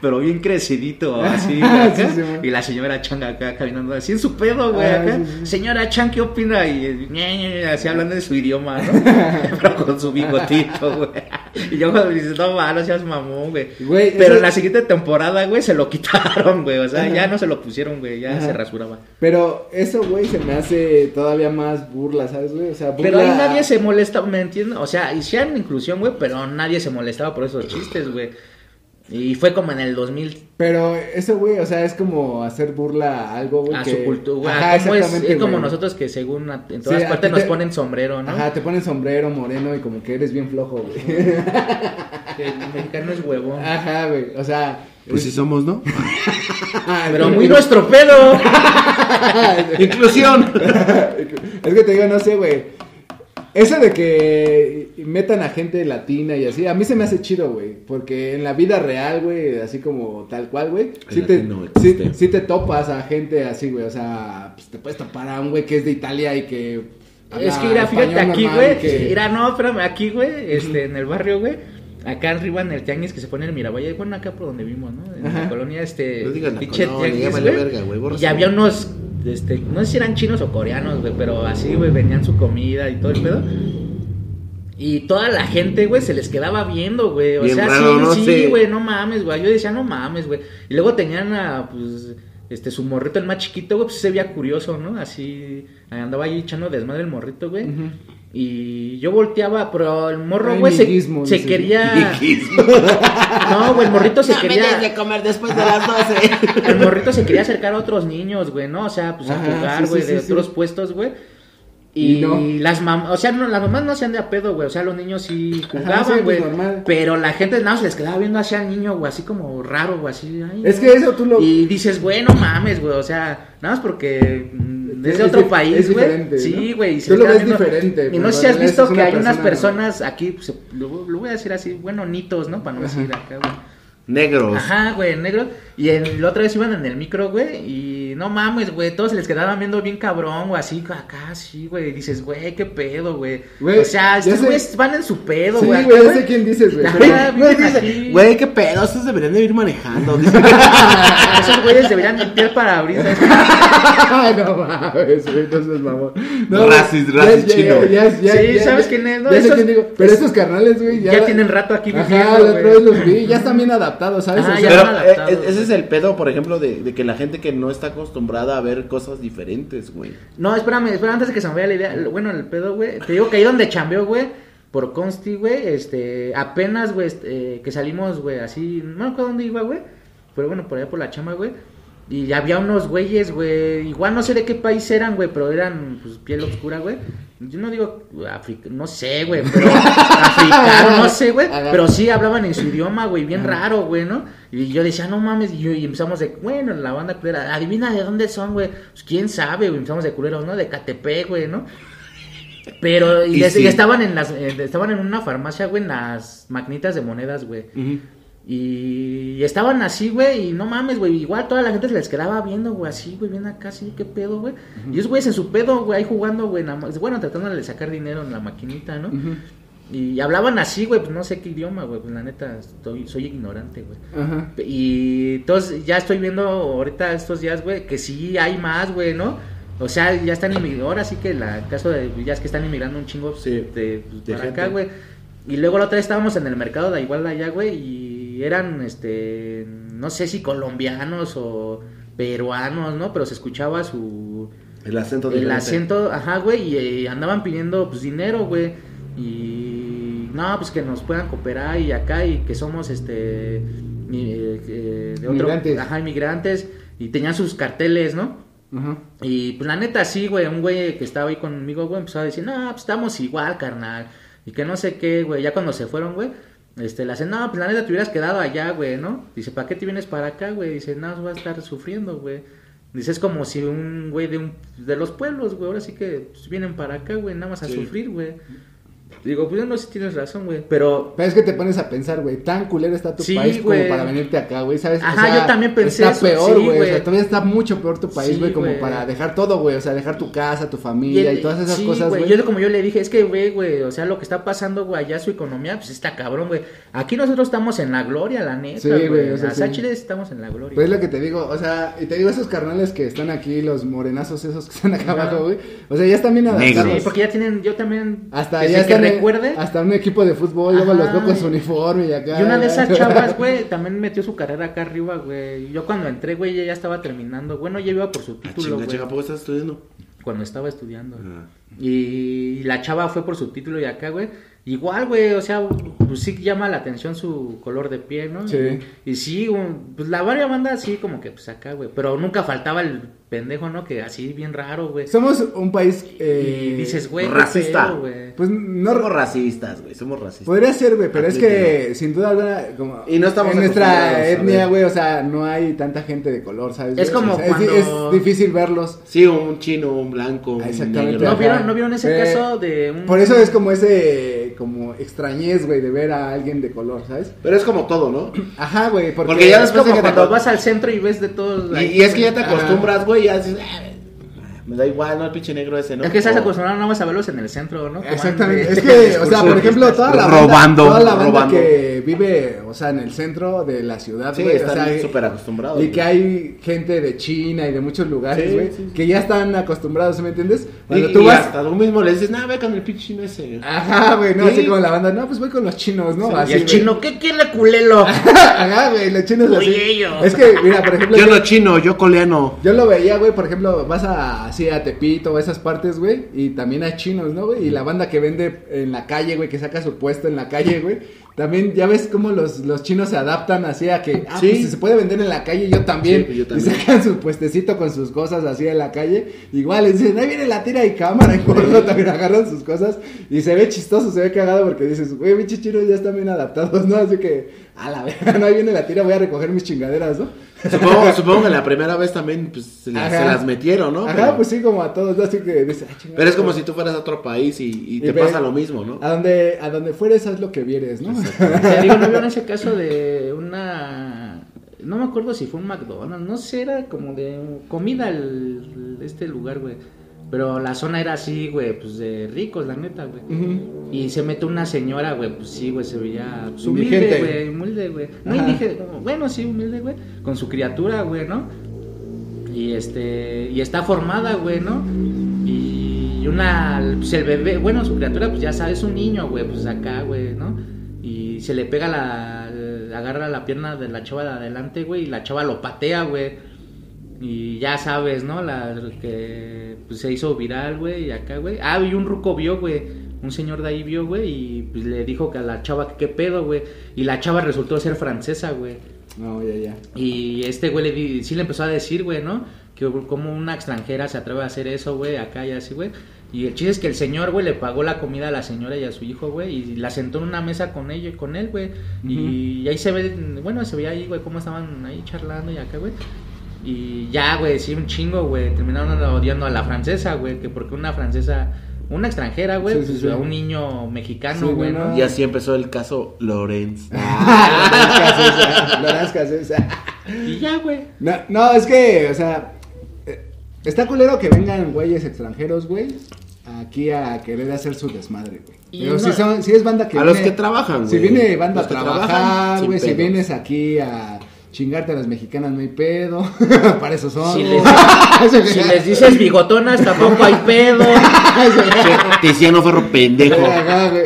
pero bien crecidito, así. Sí, y la señora Chang acá caminando así en su pedo, güey. Ah, acá. sí. Señora Chang, ¿qué opina? Y así hablando de su idioma, ¿no? pero con su bigotito, güey. Y yo cuando dices, no, ma, no seas mamón, güey. Pero en la siguiente temporada, güey, se lo quitaron, güey. O sea, Ajá. ya no se lo pusieron, güey. Ya Ajá. se rasuraba. Pero eso, güey, se me hace todavía más burla, ¿sabes, güey? O sea, burla... Pero ahí nadie se molesta, ¿me entiendes? O sea, hicieron inclusión, güey, pero nadie se molestaba por esos chistes, güey. Y fue como en el 2000 Pero eso, güey, o sea, es como hacer burla a algo, güey. a que- su cultura. Es, exactamente, es como nosotros que según a- en todas Sí, partes nos te- ponen sombrero, ¿no? Ajá, te ponen sombrero moreno y como que eres bien flojo, güey. Que el mexicano es huevón. Ajá, güey, o sea... Pues sí somos, ¿no? Pero muy nuestro pedo. Inclusión. es que te digo, no sé, güey. Eso de que metan a gente latina y así, a mí se me hace chido, güey. Porque en la vida real, güey, así como tal cual, güey, El sí te, sí, sí te topas a gente así, güey. O sea, pues te puedes topar a un güey que es de Italia y que. Es que mira, fíjate aquí, güey. que- Mira, no, espérame, aquí, güey, este, en el barrio, güey. Acá arriba en el tianguis que se pone en Miravalle, bueno, acá por donde vimos, ¿no? En Ajá. la colonia, este. No digas la colonia, ya tianguis, verga, Y había unos, este, no sé si eran chinos o coreanos, güey, pero así, güey, venían su comida y todo el pedo. Y toda la gente, güey, se les quedaba viendo, güey. O Bien sea, sí, Sí. sí, güey, no mames, güey. Yo decía, no mames, güey. Y luego tenían a, pues, este, su morrito, el más chiquito, güey, pues se veía curioso, ¿no? Así, andaba ahí echando desmadre el morrito, güey. Ujú. Y yo volteaba, pero el morro, güey, se, se quería... No, güey, el morrito se quería... comer después de las 12. El morrito se quería acercar a otros niños, güey, ¿no? O sea, pues a jugar, güey, sí, de sí, sí. otros puestos, güey. Y, Y no. las mamás, o sea, no, las mamás no hacían de a pedo, güey. O sea, los niños sí jugaban, pues, güey. pero la gente nada más se les quedaba viendo hacia el niño, güey, así como raro, güey, así. ay, Es no. que eso tú lo. Y dices, güey, no mames, güey, o sea, nada más porque mm, es Es de otro país, güey. Sí, güey. y se Tú lo quedan ves viendo- diferente, Y pero no sé si has visto que hay unas persona- personas aquí, pues, lo, lo voy a decir así, bueno, nitos, ¿no? Para no decir acá, güey. Negros. Ajá, güey, negro. Y la otra vez iban en el micro, güey. Y no mames, güey. Todos se les quedaban viendo bien cabrón, güey. Así, acá, sí, güey. Dices, güey, qué pedo, güey. Güey, O sea, estos sé- güeyes van en su pedo, Sí, güey. güey, acá, ya sé quién dices, güey. Ajá, Güey. Güey, qué pedo, estos deberían de ir manejando. Dice, Esos güeyes deberían limpiar parabrisas. No mames, güey, entonces mamón. No, Racist, güey, racist ya- chino, ya- güey. ya- ya- Sí, ya- ¿sabes quién es, no? Ya sé Esos- quién digo. Pero estos carnales, güey, ya. Ya tienen rato aquí Ajá, viviendo, la otra güey. vez los vi. Ya están bien adaptados, ¿sabes? Ajá, O Pero eh, adaptados, ese güey. es el pedo, por ejemplo, de, de que la gente que no está acostumbrada a ver cosas diferentes, güey. No, espérame, espérame, antes de que se me vaya la idea. Bueno, el pedo, güey. Te digo que ahí donde chambeo, güey. Por Consti, güey. Este. Apenas, güey. eh, que salimos, güey. Así. No me acuerdo dónde iba, güey. Pero bueno, por allá por la chamba, güey. Y había unos güeyes, güey. Igual no sé de qué país eran, güey. Pero eran, pues, piel oscura, güey. Yo no digo africano, no sé, güey, pero africano, no sé, güey, pero sí hablaban en su idioma, güey, bien raro, güey, ¿no? Y yo decía, no mames, y, yo- y empezamos de, bueno, la banda culera, adivina de dónde son, güey, pues quién sabe, güey, empezamos de culeros, ¿no? De Catepec, güey, ¿no? Pero, y, Y les- sí. y estaban en las, eh, estaban en una farmacia, güey, en las maquinitas de monedas, güey. Y estaban así, güey, y no mames, güey, igual toda la gente se les quedaba viendo, güey, así, güey, bien acá, así, qué pedo, güey. Y esos güeyes en su pedo, güey, ahí jugando, güey, nada más, bueno, tratando de sacar dinero en la maquinita, ¿no? Y hablaban así, güey, pues no sé qué idioma, güey, pues la neta, estoy, soy ignorante, güey. Ajá. Y entonces ya estoy viendo ahorita estos días, güey, que sí hay más, güey, ¿no? O sea, ya están inmigrando, ahora sí que la caso de ya es que están inmigrando un chingo Sí, de, de para acá, güey. Y luego la otra vez estábamos en el mercado de igual de allá, güey, y eran, este, no sé si colombianos o peruanos, ¿no? Pero se escuchaba su, El acento el diferente. acento, ajá, güey, y eh, andaban pidiendo pues dinero, güey. Y no, pues que nos puedan cooperar y acá y que somos este eh, eh, de otro, Migrantes. ajá, inmigrantes y tenían sus carteles, ¿no? Ajá. Y pues la neta sí, güey, un güey que estaba ahí conmigo, güey, empezó a decir, "No, pues estamos igual, carnal." Y que no sé qué, güey, ya cuando se fueron, güey, este, le hacen, "No, pues la neta te hubieras quedado allá, güey, ¿no?" Dice, "¿Para qué te vienes para acá, güey?" Dice, "No, vas a estar sufriendo, güey." Dice, es como si un güey de un de los pueblos, güey, ahora sí que pues, vienen para acá, güey, nada más a Sí. sufrir, güey. Digo, pues no sé si tienes razón, güey, pero Pero es que te pones a pensar, güey, tan culero está tu Sí, país como para venirte acá, güey, ¿sabes? Ajá, yo también pensé Está eso, peor, sí, güey, o sea, todavía está mucho peor tu país, Sí, güey, como güey. para dejar todo, güey, o sea, dejar tu casa, tu familia y, el- todas esas sí, cosas, güey. Yo como yo le dije, es que, güey, güey, o sea, lo que está pasando, güey, allá su economía, pues está cabrón, güey. Aquí nosotros estamos en la gloria, la neta, Sí, güey. güey, o sea, O sea, sí. Chile estamos en la gloria. Pues es lo que te digo, o sea, y te digo esos carnales que están aquí, los morenazos esos que están acá abajo, güey, o sea, ya están bien adaptados. Sí, porque ya tienen, yo también, Hasta ya están recuerde, hasta un equipo de fútbol, luego los veo con su uniforme y acá. y una de esas chavas, güey, también metió su carrera acá arriba, güey. Yo cuando entré, güey, ella ya estaba terminando. Bueno, ya iba por su Ah, título, güey, chinga, ¿a poco estás estudiando? cuando estaba estudiando. Ah. Y la chava fue por su título y acá, güey. Igual, güey, o sea, pues sí llama la atención su color de piel, ¿no? Sí. Y, y sí, un- pues la varia banda sí, como que pues acá, güey. Pero nunca faltaba el pendejo, ¿no? Que así bien raro, güey. Somos un país. Eh, y dices, güey, racista. pedo, güey. Pues no. Somos racistas, güey, somos racistas. Podría ser, güey, pero es que sin duda alguna, como Y no estamos en nuestra etnia, güey, o sea, no hay tanta gente de color, ¿sabes? Es güey? como O sea, cuando- es, difícil verlos. Sí, un chino, un blanco, un Exactamente. negro. ¿No vieron, ¿No vieron ese Eh, caso de un... Por eso es como ese, como extrañez, güey, de ver a alguien de color, ¿sabes? Pero es como todo, ¿no? Ajá, güey, porque, Porque ya Es después como de que cuando vas al centro y ves de todos... Y, es que ya te acostumbras, güey, ya dices, "Ah, me da igual, ¿no? El pinche negro ese, ¿no? Es que estás acostumbrado nada más a verlos en el centro, ¿no? Exactamente. Como Es que, o sea, por ejemplo, toda la banda, robando, toda la banda robando. que vive, o sea, en el centro de la ciudad, Sí, güey, o están sea, súper acostumbrados, Y güey. que hay gente de China y de muchos lugares, Sí, güey, sí, sí. que ya están acostumbrados, ¿sí ¿me entiendes? Y, Cuando tú y vas... hasta tú mismo le dices, nah, ve con el pinche chino ese. Ajá, güey, no, Sí. así como la banda, no, pues voy con los chinos, ¿no? Y Así, el güey. chino, ¿qué quiere culelo? Ajá, güey, los chinos así. Oye, ellos. Es que, mira, por ejemplo, Yo yo, no chino, yo coreano. yo lo veía, güey, por ejemplo, vas a, así a Tepito, a esas partes, güey, y también hay chinos, ¿no, güey? Y la banda que vende en la calle, güey, que saca su puesto en la calle, güey, también ya ves cómo los, los chinos se adaptan así a que, ah, Sí. pues si se puede vender en la calle, yo también. Sí, pues yo también. Y sacan su puestecito con sus cosas así en la calle. Igual, les dicen, ahí viene la tira y cámara, y por también agarran sus cosas. Y se ve chistoso, se ve cagado porque dices, güey, pinches chinos ya están bien adaptados, ¿no? Así que, a la verga, no, ahí viene la tira, voy a recoger mis chingaderas, ¿no? Supongo, supongo que la primera vez también pues, se, las, Ajá. se las metieron, ¿no? Ajá, pero, pues sí, como a todos, ¿no? Así que dices, chingada. pero es como si tú fueras a otro país y, y Y te ve- pasa lo mismo, ¿no? A donde, a donde fueres, haz lo que vieres, ¿no? Te digo, ¿no vieron ese caso de una... No me acuerdo si fue un McDonald's, no sé, era como de comida el, este lugar, güey. Pero la zona era así, güey, pues de ricos, la neta, güey. Y se mete una señora, güey, pues sí, güey, se veía pues, humilde, güey, humilde, güey. No indigente, como, bueno, sí, humilde, güey, con su criatura, güey, ¿no? Y este, y está formada, güey, ¿no? Y una, pues el bebé, bueno, su criatura, pues ya sabes, un niño, güey, pues acá, güey, ¿no? Y se le pega la, agarra la pierna de la chava de adelante, güey, y la chava lo patea, güey. Y ya sabes, ¿no? La que pues, se hizo viral, güey, y acá, güey. Ah, y un ruco vio, güey. Un señor de ahí vio, güey, y pues le dijo que a la chava que qué pedo, güey. Y la chava resultó ser francesa, güey. No, ya, ya. Y este güey le di- sí le empezó a decir, güey, ¿no? Que como una extranjera se atreve a hacer eso, güey, acá y así, güey. Y el chiste es que el señor, güey, le pagó la comida a la señora y a su hijo, güey, y la sentó en una mesa con ellos, con él, güey. Y ahí se ve, bueno, se veía ahí, güey, cómo estaban ahí charlando y acá, güey. Y ya, güey, sí, un chingo, güey. Terminaron odiando a la francesa, güey, que porque una francesa, una extranjera, güey, Sí, sí, pues, sí. a un niño mexicano, güey, ¿no? Y así empezó el caso Lorenz. Ah, Lorenz Cassesa. Y ya, güey. No, no, es que, o sea, eh, está culero que vengan güeyes extranjeros, güey, aquí a querer hacer su desmadre, güey. Pero no- si, son, si es banda que A los que trabajan, Si güey. viene banda a trabajar, güey, si vienes aquí a chingarte a las mexicanas, no hay pedo. Para eso son. Si les, si les dices bigotonas, tampoco hay pedo. Tiziano Ferro pendejo.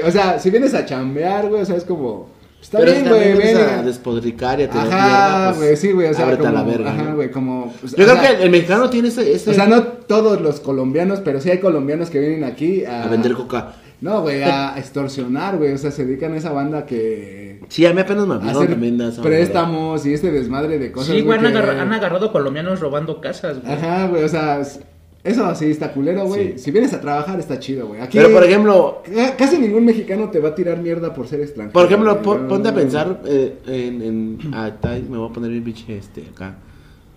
O sea, si vienes a chambear, güey, o sea, es como... Está Pero bien, güey, ven. a despodricar y a tener Ajá, pues, güey, sí, güey, o sea, ábrete como, a la verga. ajá, güey, como... pues, Yo creo sea, que el mexicano tiene ese... ese- O sea, no todos los colombianos, pero sí hay colombianos que vienen aquí a... A vender coca. No, güey, a extorsionar, güey. O sea, se dedican a esa banda que... Sí, a mí apenas me a hablaron hacer también de esa préstamos y este desmadre de cosas, Sí, güey, han, que- agarra- han agarrado colombianos robando casas, güey. Ajá, güey, o sea... es- Eso sí está culero, güey. Sí. Si vienes a trabajar está chido, güey. Aquí... Pero por ejemplo, ca- Casi ningún mexicano te va a tirar mierda por ser extranjero. por ejemplo, ponte a pensar eh, en, en ah, me voy a poner bien pinche este acá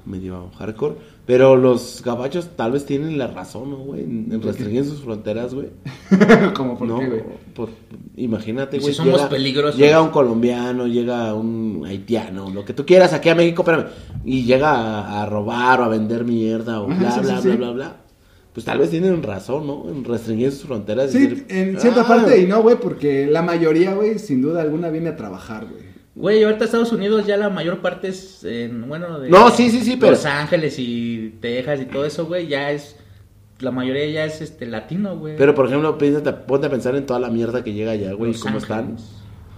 medio hardcore, pero los gabachos tal vez tienen la razón, ¿no, güey? En, en restringir sus fronteras, güey. Como por no, qué, güey. por- imagínate, Y si güey. somos llega- peligrosos. Llega un colombiano, llega un haitiano, lo que tú quieras aquí a México, espérame, y llega a, a robar o a vender mierda o bla, sí, bla, sí, bla, sí. bla, bla. Pues tal vez tienen razón, ¿no? En restringir sus fronteras. y Sí, decir, en cierta "Ah, parte y no, güey, porque la mayoría, güey, sin duda alguna viene a trabajar, güey. Güey, ahorita Estados Unidos ya la mayor parte es, en, bueno, de No, sí, sí, sí, pero- Los Ángeles y Texas y todo eso, güey, ya es, la mayoría ya es, este, latino, güey. Pero por ejemplo, piénsate, ponte a pensar en toda la mierda que llega allá, güey, Los cómo están.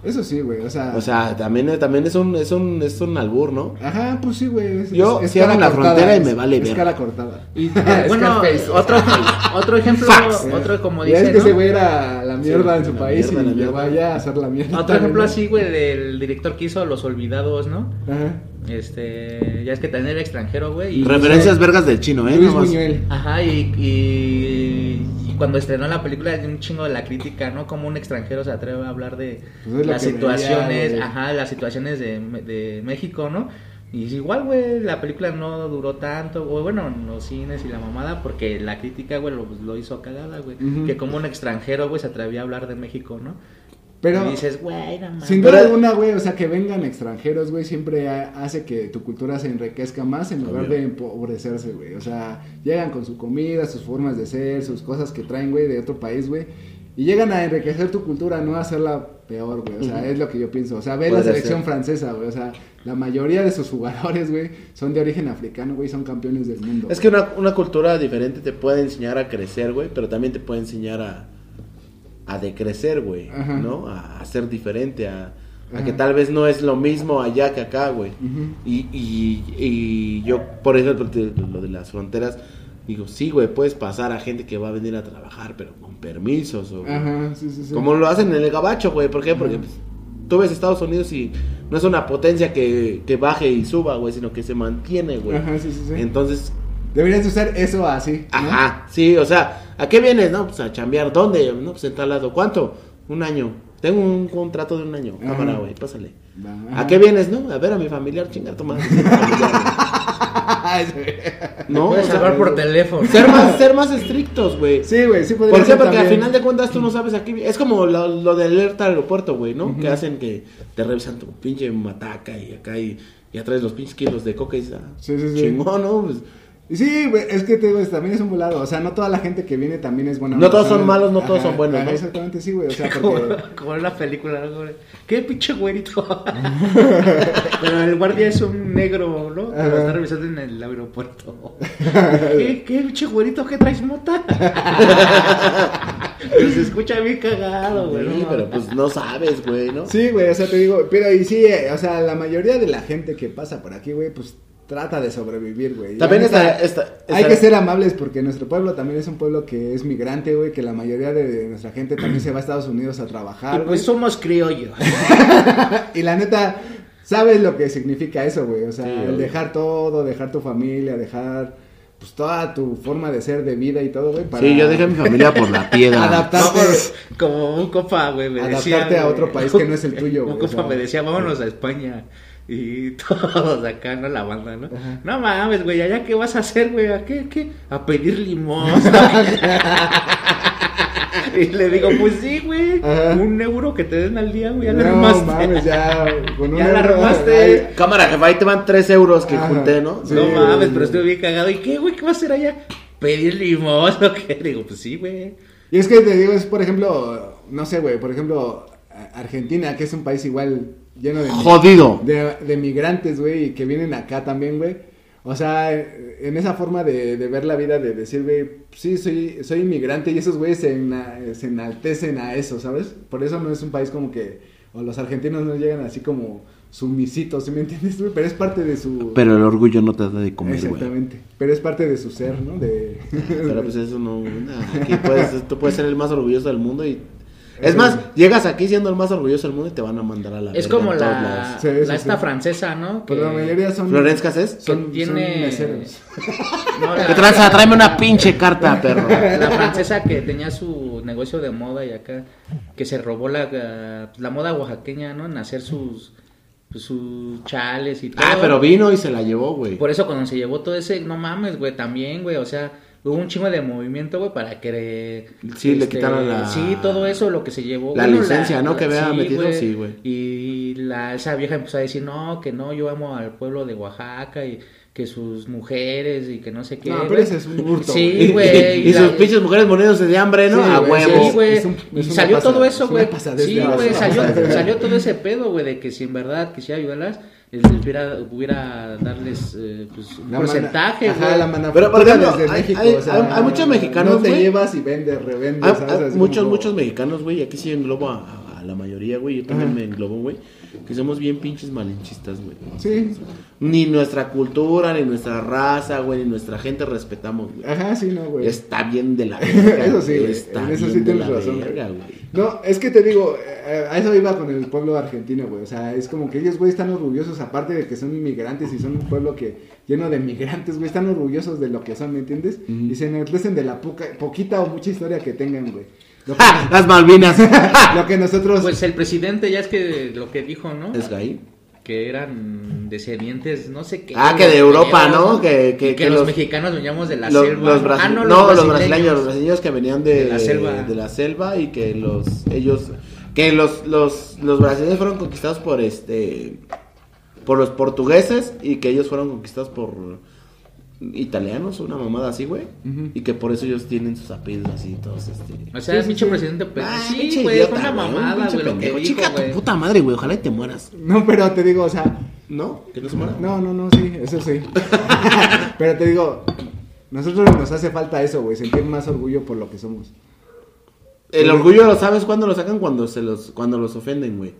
Eso sí, güey, o sea... O sea, también, también es un, es un, es un albur, ¿no? Ajá, pues sí, güey. es- Yo es- es cierro la cortada, frontera y es- me vale Es verga. cara cortada. Y, eh, bueno, otro, otro ejemplo, otro como Ya dice, es que ¿no? ese güey era la mierda Sí, en su la país mierda, y mierda. allá a hacer la mierda. Otro ejemplo así, güey, del director que hizo Los Olvidados, ¿no? Ajá. Este, ya es que también era extranjero, güey. y- Referencias vergas del chino, ¿eh? Luis Nomás. Buñuel. Ajá, y, y, y cuando estrenó la película, un chingo de la crítica, ¿no? Como un extranjero se atreve a hablar de Pues las situaciones, veía, güey. ajá, las situaciones de, de México, ¿no? Y es igual, güey, la película no duró tanto, o bueno, en los cines y la mamada, porque la crítica, güey, lo, lo hizo cagada, güey. Que como un extranjero, güey, se atrevía a hablar de México, ¿no? Pero, y dices, güey, no mames. sin duda alguna, güey, o sea, que vengan extranjeros, güey, siempre ha- hace que tu cultura se enriquezca más en lugar Obvio. de empobrecerse, güey. O sea, llegan con su comida, sus formas de ser, sus cosas que traen, güey, de otro país, güey. Y llegan a enriquecer tu cultura, no a hacerla peor, güey. O sea, es lo que yo pienso. O sea, ve la selección ser. francesa, güey. O sea, la mayoría de sus jugadores, güey, son de origen africano, güey, son campeones del mundo. Es que una, una cultura diferente te puede enseñar a crecer, güey, pero también te puede enseñar a, a decrecer, güey. ¿no? A, a ser diferente, a, a que tal vez no es lo mismo allá que acá, güey. Y, y, y yo, por ejemplo, lo de las fronteras, digo, sí, güey, puedes pasar a gente que va a venir a trabajar, pero con permisos o... Ajá, sí, sí, sí. Como lo hacen en el gabacho, güey. ¿Por qué? Porque pues, tú ves Estados Unidos y no es una potencia que, que baje y suba, güey, sino que se mantiene, güey. Ajá, sí, sí, sí. Entonces, Deberías de usar eso así. ¿no? ajá, sí, o sea, ¿a qué vienes? No, pues a chambear. ¿Dónde? No, pues en tal lado. ¿Cuánto? Un año. Tengo un contrato de un año. Ajá. Cámara, güey, pásale. ¿A qué vienes? No, a ver a mi familiar, chingar güey. No, Puedes o sea, hablar por teléfono. ser más, ser más estrictos, güey. Sí, güey, sí podría ¿Por qué? ser Porque al final de cuentas tú no sabes aquí. Es como lo, lo de alerta al aeropuerto, güey, ¿no? Que hacen que te revisan tu pinche mataca y acá y ya traes los pinches kilos de coca y dices, ah, Sí, sí, sí. chingón, ¿no? Pues, Y Sí, güey, es que te digo, es- también es un volado. O sea, no toda la gente que viene también es buena. No todos son malos, no todos son buenos, ¿no? Exactamente, sí, güey. O sea, Como, porque. como en la película, ¿no? güey? ¿Qué pinche güerito? Pero el guardia es un negro, ¿no? Que lo está revisando en el aeropuerto. ¿Qué, qué pinche güerito? ¿Qué traes mota? Pero se escucha bien cagado, güey. sí, pero pues no sabes, güey, ¿no? Sí, güey, o sea, te digo, pero y sí, eh, o sea, la mayoría de la gente que pasa por aquí, güey, pues trata de sobrevivir, güey. También está, está- Hay que ser amables porque nuestro pueblo también es un pueblo que es migrante, güey, que la mayoría de nuestra gente también se va a Estados Unidos a Y trabajar, pues somos criollos. Y la neta, sabes lo que significa eso, güey. O sea, Sí, el dejar todo, dejar tu familia, dejar pues toda tu forma de ser, de vida y todo, güey. Para Sí, yo dejé a mi familia por la piedra. adaptarte, Vamos, como un compa, güey, me decía. adaptarte a otro país que no es el tuyo, Un güey. o compa sea. me decía, vámonos a España. Y todos acá, ¿no? La banda, ¿no? Ajá. No mames, güey, ¿allá qué vas a hacer, güey? ¿A qué, qué? A pedir limón. y le digo, pues sí, güey. Un euro que te den al día, güey. Ya No armaste. mames, ya. Con Ya un la euro, armaste. ay, Cámara, jefa, ahí te van 3 euros que Ajá. junté, ¿no? Sí. No mames, pero estoy bien cagado. ¿Y qué, güey? ¿Qué vas a hacer allá? Pedir limón, ¿o qué? Digo, pues sí, güey. Y es que te digo, es por ejemplo, no sé, güey, por ejemplo, Argentina, que es un país igual lleno de, Jodido. de, de migrantes, güey, que vienen acá también, güey. O sea, en esa forma de, de ver la vida, de decir, güey, sí, soy, soy inmigrante, y esos güeyes se, ena- se enaltecen a eso, ¿sabes? Por eso no es un país como que, o los argentinos no llegan así como sumisitos, ¿sí me entiendes, güey? Pero es parte de su... Pero el orgullo no te da de comer, güey. Exactamente. Pero es parte de su ser, ¿no? De... Pero pues eso no. nah, aquí puedes, tú puedes ser el más orgulloso del mundo y. Es más, llegas aquí siendo el más orgulloso del mundo y te van a mandar a la Es como la, lados. Sí, sí, la esta sí. francesa, ¿no? Pero la mayoría son... ¿Florence Cassés? Son, que tiene- son meseros. No, la- ¿Qué tranza? Tráeme una pinche carta, perro. La francesa que tenía su negocio de moda y acá, que se robó la, la moda oaxaqueña, ¿no? En hacer sus, pues, sus chales y todo. Ah, pero vino y se la llevó, güey. Por eso cuando se llevó todo ese, no mames, güey, también, güey, o sea, hubo un chingo de movimiento, güey, para que... este, Sí, le quitaron la- Sí, todo eso, lo que se llevó. La licencia, ¿no? Que había metido, sí, güey. Y la, esa vieja empezó a decir, no, que no, yo amo al pueblo de Oaxaca y que sus mujeres y que no sé qué. No, pero ese es un hurto, Sí, güey. y la- sus pinches mujeres muriéndose de hambre, ¿no? Sí, a huevo. Sí, güey. Es y es salió pasada- todo es eso, güey. pasadez Sí, de güey. Salió, salió todo ese pedo, güey, de que si en verdad quisiera ayudarlas, les hubiera, hubiera darles eh, pues, un La porcentaje, mana- Ajá, la manufactura Pero, por ejemplo, desde hay- México, hay- o sea, hay- hay muchos mexicanos, No te güey. llevas y vendes, revendes, Hay, ¿sabes? muchos, como- muchos mexicanos, güey, y aquí sí englobo a, a la mayoría, güey, yo también Ajá. me englobo, güey, que somos bien pinches malinchistas, güey. Sí, Ni nuestra cultura, ni nuestra raza, güey, ni nuestra gente respetamos, güey. ajá, sí, no, güey. Está bien de la verga. Eso sí, güey, Está en eso bien sí de tienes la razón, verga, güey. güey. No, es que te digo, eh, a eso iba con el pueblo argentino, güey. O sea, es como que ellos, güey, están orgullosos, aparte de que son inmigrantes y son un pueblo que lleno de migrantes, güey, están orgullosos de lo que son, ¿me entiendes? Y se enaltecen de la poca, poquita o mucha historia que tengan, güey. Lo que, ¡Ja! Las Malvinas. lo que nosotros... Pues el presidente ya es que lo que dijo, ¿no? es gay. Que eran descendientes, no sé qué. Ah, que de Europa, ¿no? Que- que- Y que, que los, los- mexicanos veníamos de la Los, selva. los Ah, no, no, los, los brasileños, los brasileños que venían de, De la selva. de la selva y que los ellos que los los los brasileños fueron conquistados por este por los portugueses y que ellos fueron conquistados por italianos, una mamada así, güey, y que por eso ellos tienen sus apellidos así todos este O sea, Sí, pinche sí. presidente. Pues, Ah, sí, güey, fue una mamada, güey, lo que pendejo. dijo, Chica tu puta madre, güey, ojalá y te mueras. No, pero te digo, o sea, ¿No? ¿Que no se muera? No, no, no, sí, eso sí. Pero te digo, nosotros nos hace falta eso, güey, sentir más orgullo por lo que somos. El orgullo lo sabes cuando lo sacan cuando se los cuando los ofenden, güey.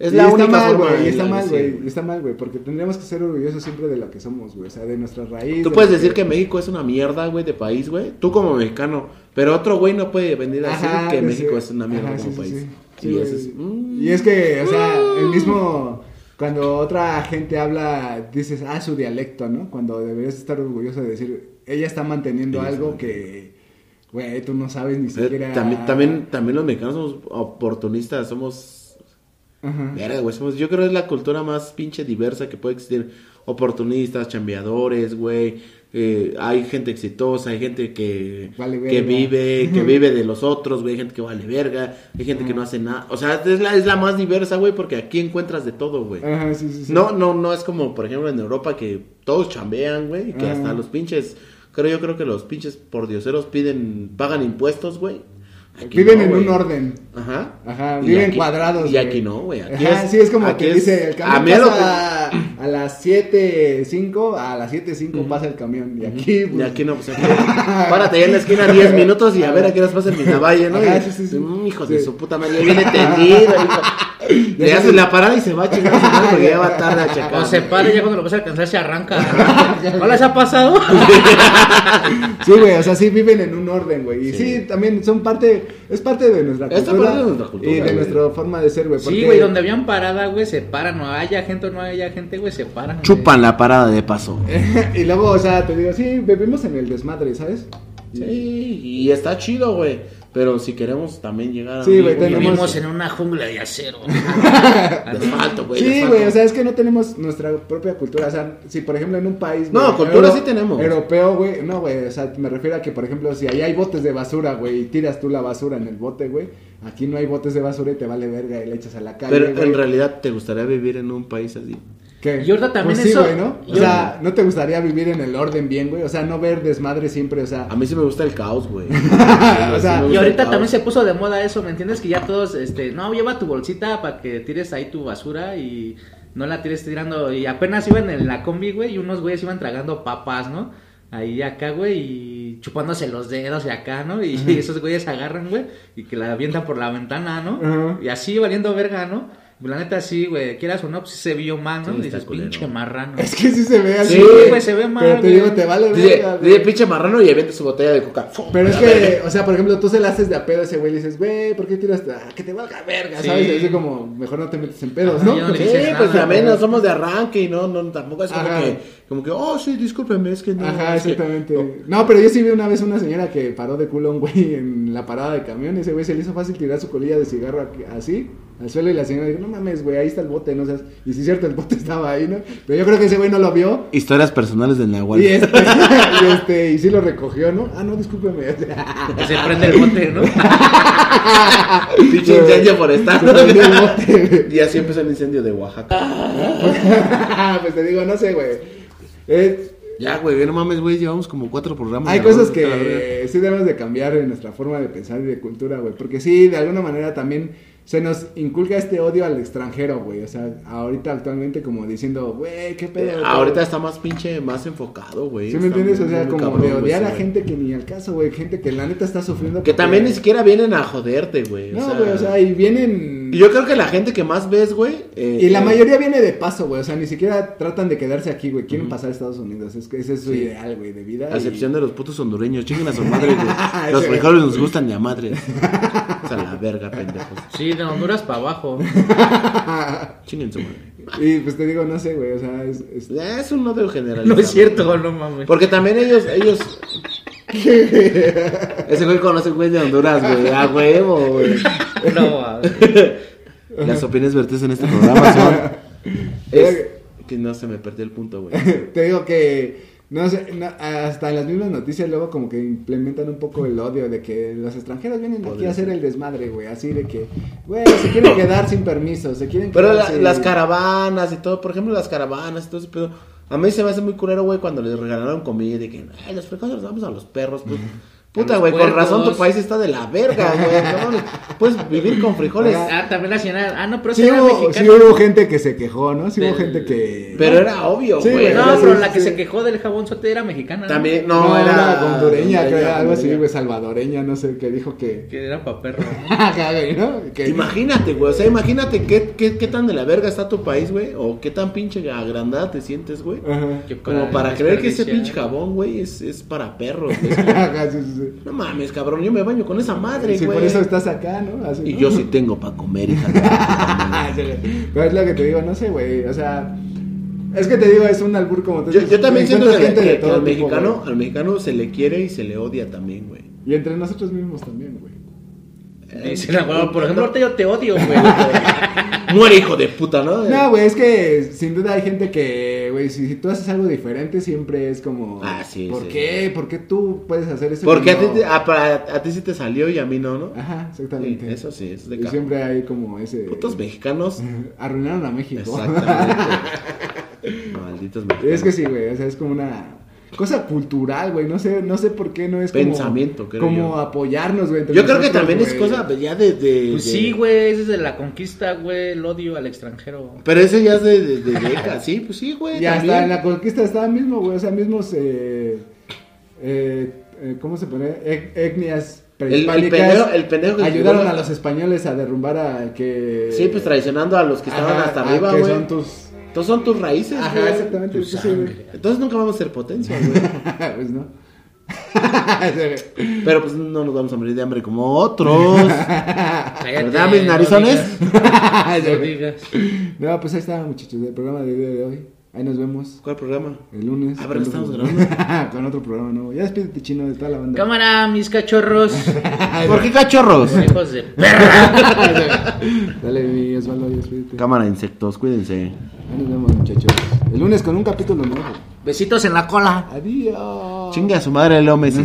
Es Y la única mal, forma güey, y en está mal, güey, sí. está mal, güey, porque tendríamos que ser orgullosos siempre de lo que somos, güey, o sea, de nuestra raíz. Tú de puedes decir que México es una mierda, güey, de país, güey. Tú como mexicano. Pero otro güey no puede venir a decir que México es una mierda Ajá, como país. sí. Sí, y, es, mm. Y es que, o sea, el mismo, cuando otra gente habla, dices, ah, su dialecto, ¿no? Cuando deberías estar orgulloso de decir, ella está manteniendo algo que, güey, tú no sabes ni Eh, siquiera. también, también, también los mexicanos somos oportunistas, somos... Verga, güey, somos- yo creo que es la cultura más pinche diversa que puede existir. Oportunistas, chambeadores, güey. eh, hay gente exitosa, hay gente que, Vale que vive, que vive de los otros, güey, hay gente que vale verga, hay gente que no hace nada. O sea, es la, es la más diversa, güey, porque aquí encuentras de todo, güey. Sí, sí, sí. No, no, no es como, por ejemplo, en Europa que todos chambean, güey, y que hasta los pinches, creo yo creo que los pinches pordioseros piden, pagan impuestos, güey. Aquí Viven no, en güey. un orden. Ajá. Ajá, Y viven aquí- cuadrados. Y aquí no, güey. Ajá, es, sí, es como aquí que es- dice, el a camión mí a lo pasa a las 7.05, a las 7.05 cinco pasa el camión. Y aquí, Y pues, aquí no, pues aquí. Párate ahí en la esquina 10 minutos y a ver a qué nos pasa en Minavalle, ¿no? Ajá, Y- sí, sí, sí. Mm, hijo Sí. de su puta madre, viene tendido. hijo. Le haces la parada y se va a chingar porque ya va tarde a checar. O se para y ya cuando lo vas a alcanzar se arranca. ¿No les ha pasado? Sí, güey, o sea, sí viven en un orden, güey. Y sí. también son parte, es parte de nuestra cultura. parte de nuestra cultura, Y de güey. nuestra forma de ser, güey. Sí, porque- güey, donde habían parada, güey, se paran. No haya gente o no haya gente, güey, se paran. güey. Chupan la parada de paso. y luego, o sea, te digo, sí, vivimos en el desmadre, ¿sabes? Sí, y está chido, güey. Pero si queremos también llegar a. Sí, güey, tenemos- Vivimos en una jungla de acero. de güey. Sí, güey, o sea, es que no tenemos nuestra propia cultura. O sea, si por ejemplo en un país. No, cultura sí tenemos. Europeo, güey. No, güey, o sea, me refiero a que, por ejemplo, si ahí hay botes de basura, güey, y tiras tú la basura en el bote, güey. Aquí no hay botes de basura y te vale verga y le echas a la calle. Pero en realidad, ¿te gustaría vivir en un país así? ¿Qué? Y ahorita también Pues sí, eso- güey, ¿no? O yo- sea, ¿no te gustaría vivir en el orden bien, güey? O sea, no ver desmadre siempre, o sea. A mí sí me gusta el caos, güey. O sea, Y ahorita también se puso de moda eso, ¿me entiendes? Que ya todos, este, no, lleva tu bolsita para que tires ahí tu basura y no la tires tirando. Y apenas iban en la combi, güey, y unos güeyes iban tragando papas, ¿no? Ahí acá, güey, y chupándose los dedos y acá, ¿no? Y esos güeyes agarran, güey, y que la avientan por la ventana, ¿no? Ajá. Y así valiendo verga, ¿no? La neta sí, güey, quieras o no, pues sí se vio mal, ¿no? Sí, dices, culero. pinche marrano. Es que sí se ve así. Sí, güey, se ve mal, Pero te güey. digo, te vale Dice, verga, güey. dice pinche marrano y avienta su botella de coca. ¡Fum! Pero es verga. que, o sea, por ejemplo, tú se la haces de a pedo a ese güey y le dices, güey, ¿por qué tiras? Ah, que te valga verga, Sí. ¿sabes? Así como, mejor no te metes en pedos, Ajá, ¿no? Sí, pues nada, también güey. no somos de arranque y no, no tampoco es como Ajá. que, como que, oh, sí, discúlpeme, es que no. Ajá, es que- exactamente. No, pero yo sí vi una vez una señora que paró de culo a un güey en la parada de camión y ese güey se le hizo fácil tirar su colilla de cigarro así al suelo y la señora dijo, no mames, güey, ahí está el bote, no seas... Y sí es cierto, el bote estaba ahí, ¿no? Pero yo creo que ese güey no lo vio. Historias personales del Nahual. Y este, y este, y sí lo recogió, ¿no? Ah, no, discúlpeme. Se prende el bote, ¿no? Pinche incendio forestal. Se prendió el bote. y así empezó el incendio de Oaxaca. pues te digo, no sé, güey. Ya, güey, no mames, güey, llevamos como cuatro programas. Hay cosas que sí debemos de cambiar en nuestra forma de pensar y de cultura, güey. Porque sí, de alguna manera también se nos inculca este odio al extranjero, güey. O sea, ahorita actualmente como diciendo, güey, qué pedo. Güey? ahota está más pinche, más enfocado, güey. ¿Sí me entiendes? O sea, como cabrón, de odiar a gente que ni al caso, güey. Gente que la neta está sufriendo. Que porque- también ni siquiera vienen a joderte, güey. No, güey, o sea, y vienen... Yo creo que la gente que más ves, güey. eh, Y la eh, mayoría viene de paso, güey. O sea, ni siquiera tratan de quedarse aquí, güey. Quieren pasar a Estados Unidos. Es que ese es su Sí. ideal, güey, de vida. A y- excepción de los putos hondureños, chinguen a su madre, güey. Los frijoles nos gustan de a madre. Sea, la verga, pendejos. Sí, de Honduras para abajo. Chinguen su madre. Y pues te digo, no sé, güey. O sea, es... es- Es un odio general. No es cierto, no mames. Porque también ellos, ellos. Ese güey conoce güey de Honduras, güey. A huevo, güey. No, mames. Las opiniones vertidas en este programa son. Es que no se me perdió el punto, güey. te digo que no sé, no, hasta en las mismas noticias luego como que implementan un poco el odio de que los extranjeros vienen aquí a hacer el desmadre, güey, así de que, güey, se quieren quedar sin permiso, se quieren Pero quedar la- sin- las caravanas y todo, por ejemplo, las caravanas y todo ese pedo. A mí se me hace muy culero, güey, cuando les regalaron comida y que, ay, los frijoles los damos a los perros, pues. Puta, güey, con razón tu país está de la verga, güey. Puedes vivir con frijoles. Ah, también la señora. Ah, no, pero Sí sí era hubo, sí hubo gente que se quejó, ¿no? Sí hubo gente que... Pero era obvio, Sí, güey. güey, No, sí, pero sí, la que sí. se quejó del jabón sote era mexicana. ¿no? También, No, no, era hondureña, creo, hondureña, algo así, güey, salvadoreña, no sé, que dijo que... Que era pa' perro. Que- Imagínate, güey, o sea, imagínate qué, qué, qué tan de la verga está tu país, güey, o qué tan pinche agrandada te sientes, güey. Como para creer que ese pinche jabón, güey, es, es para perros, güey. Sí. No mames, cabrón, yo me baño con esa madre, Sí, güey. por eso estás acá, ¿no? Así, Y ¿no? yo sí tengo para comer, hija. Pero es lo que te digo, no sé, güey. O sea, es que te digo, es un albur como tú Yo, yo también siento que, gente de que- que todo al tipo, mexicano, güey. al mexicano se le quiere y se le odia también, güey. Y entre nosotros mismos también, güey. Dice la güey, por ejemplo, ahorita yo te odio, güey. Muere, hijo de puta, ¿no? No, güey, es que sin duda hay gente que, güey, si, si tú haces algo diferente, siempre es como. Ah, sí, ¿Por sí. qué? ¿Por qué tú puedes hacer eso? Porque a ti, a, para- a ti sí te salió y a mí no, ¿no? Ajá, exactamente. Sí, eso sí, es de Y siempre hay como ese. Putos mexicanos. Arruinaron a México. Exactamente. Malditos mexicanos. Es que sí, güey, o sea, es como una cosa cultural, güey, no sé, no sé por qué no es como, Pensamiento, creo como yo. apoyarnos, güey. Yo creo que también es cosa pues, ya de... de- Pues de- sí, güey, ese es de la conquista, güey, el odio al extranjero. Pero ese ya es de, de, de décadas, sí, pues sí, güey. Y hasta también. en la conquista estaba mismo, güey, o sea, mismos, eh, eh, eh, ¿cómo se pone? E- etnias prehispánicas pendejo- el pendejo que ayudaron a los españoles a derrumbar a que Sí, pues traicionando a los que estaban Ajá, hasta arriba, que güey. son tus Entonces son tus raíces, Ajá, güey. exactamente. Tu sangre. Entonces nunca vamos a ser potencia, güey. pues no. Pero pues no nos vamos a morir de hambre como otros. ¿Verdad, mis no narizones? No pues ahí está, muchachos, el programa de día de hoy. Ahí nos vemos ¿Cuál programa? el lunes. A ver, ¿lo con estamos otro- con otro programa nuevo. Ya despídete, chino, de toda la banda. Cámara, mis cachorros. ¿Por qué cachorros? Hijos de perra. Dale, mi Osvaldo, despídete. Cámara, insectos, cuídense. Ahí nos vemos, muchachos. El lunes con un capítulo nuevo. Besitos en la cola. Adiós. Chingue a su madre, Leo Messi.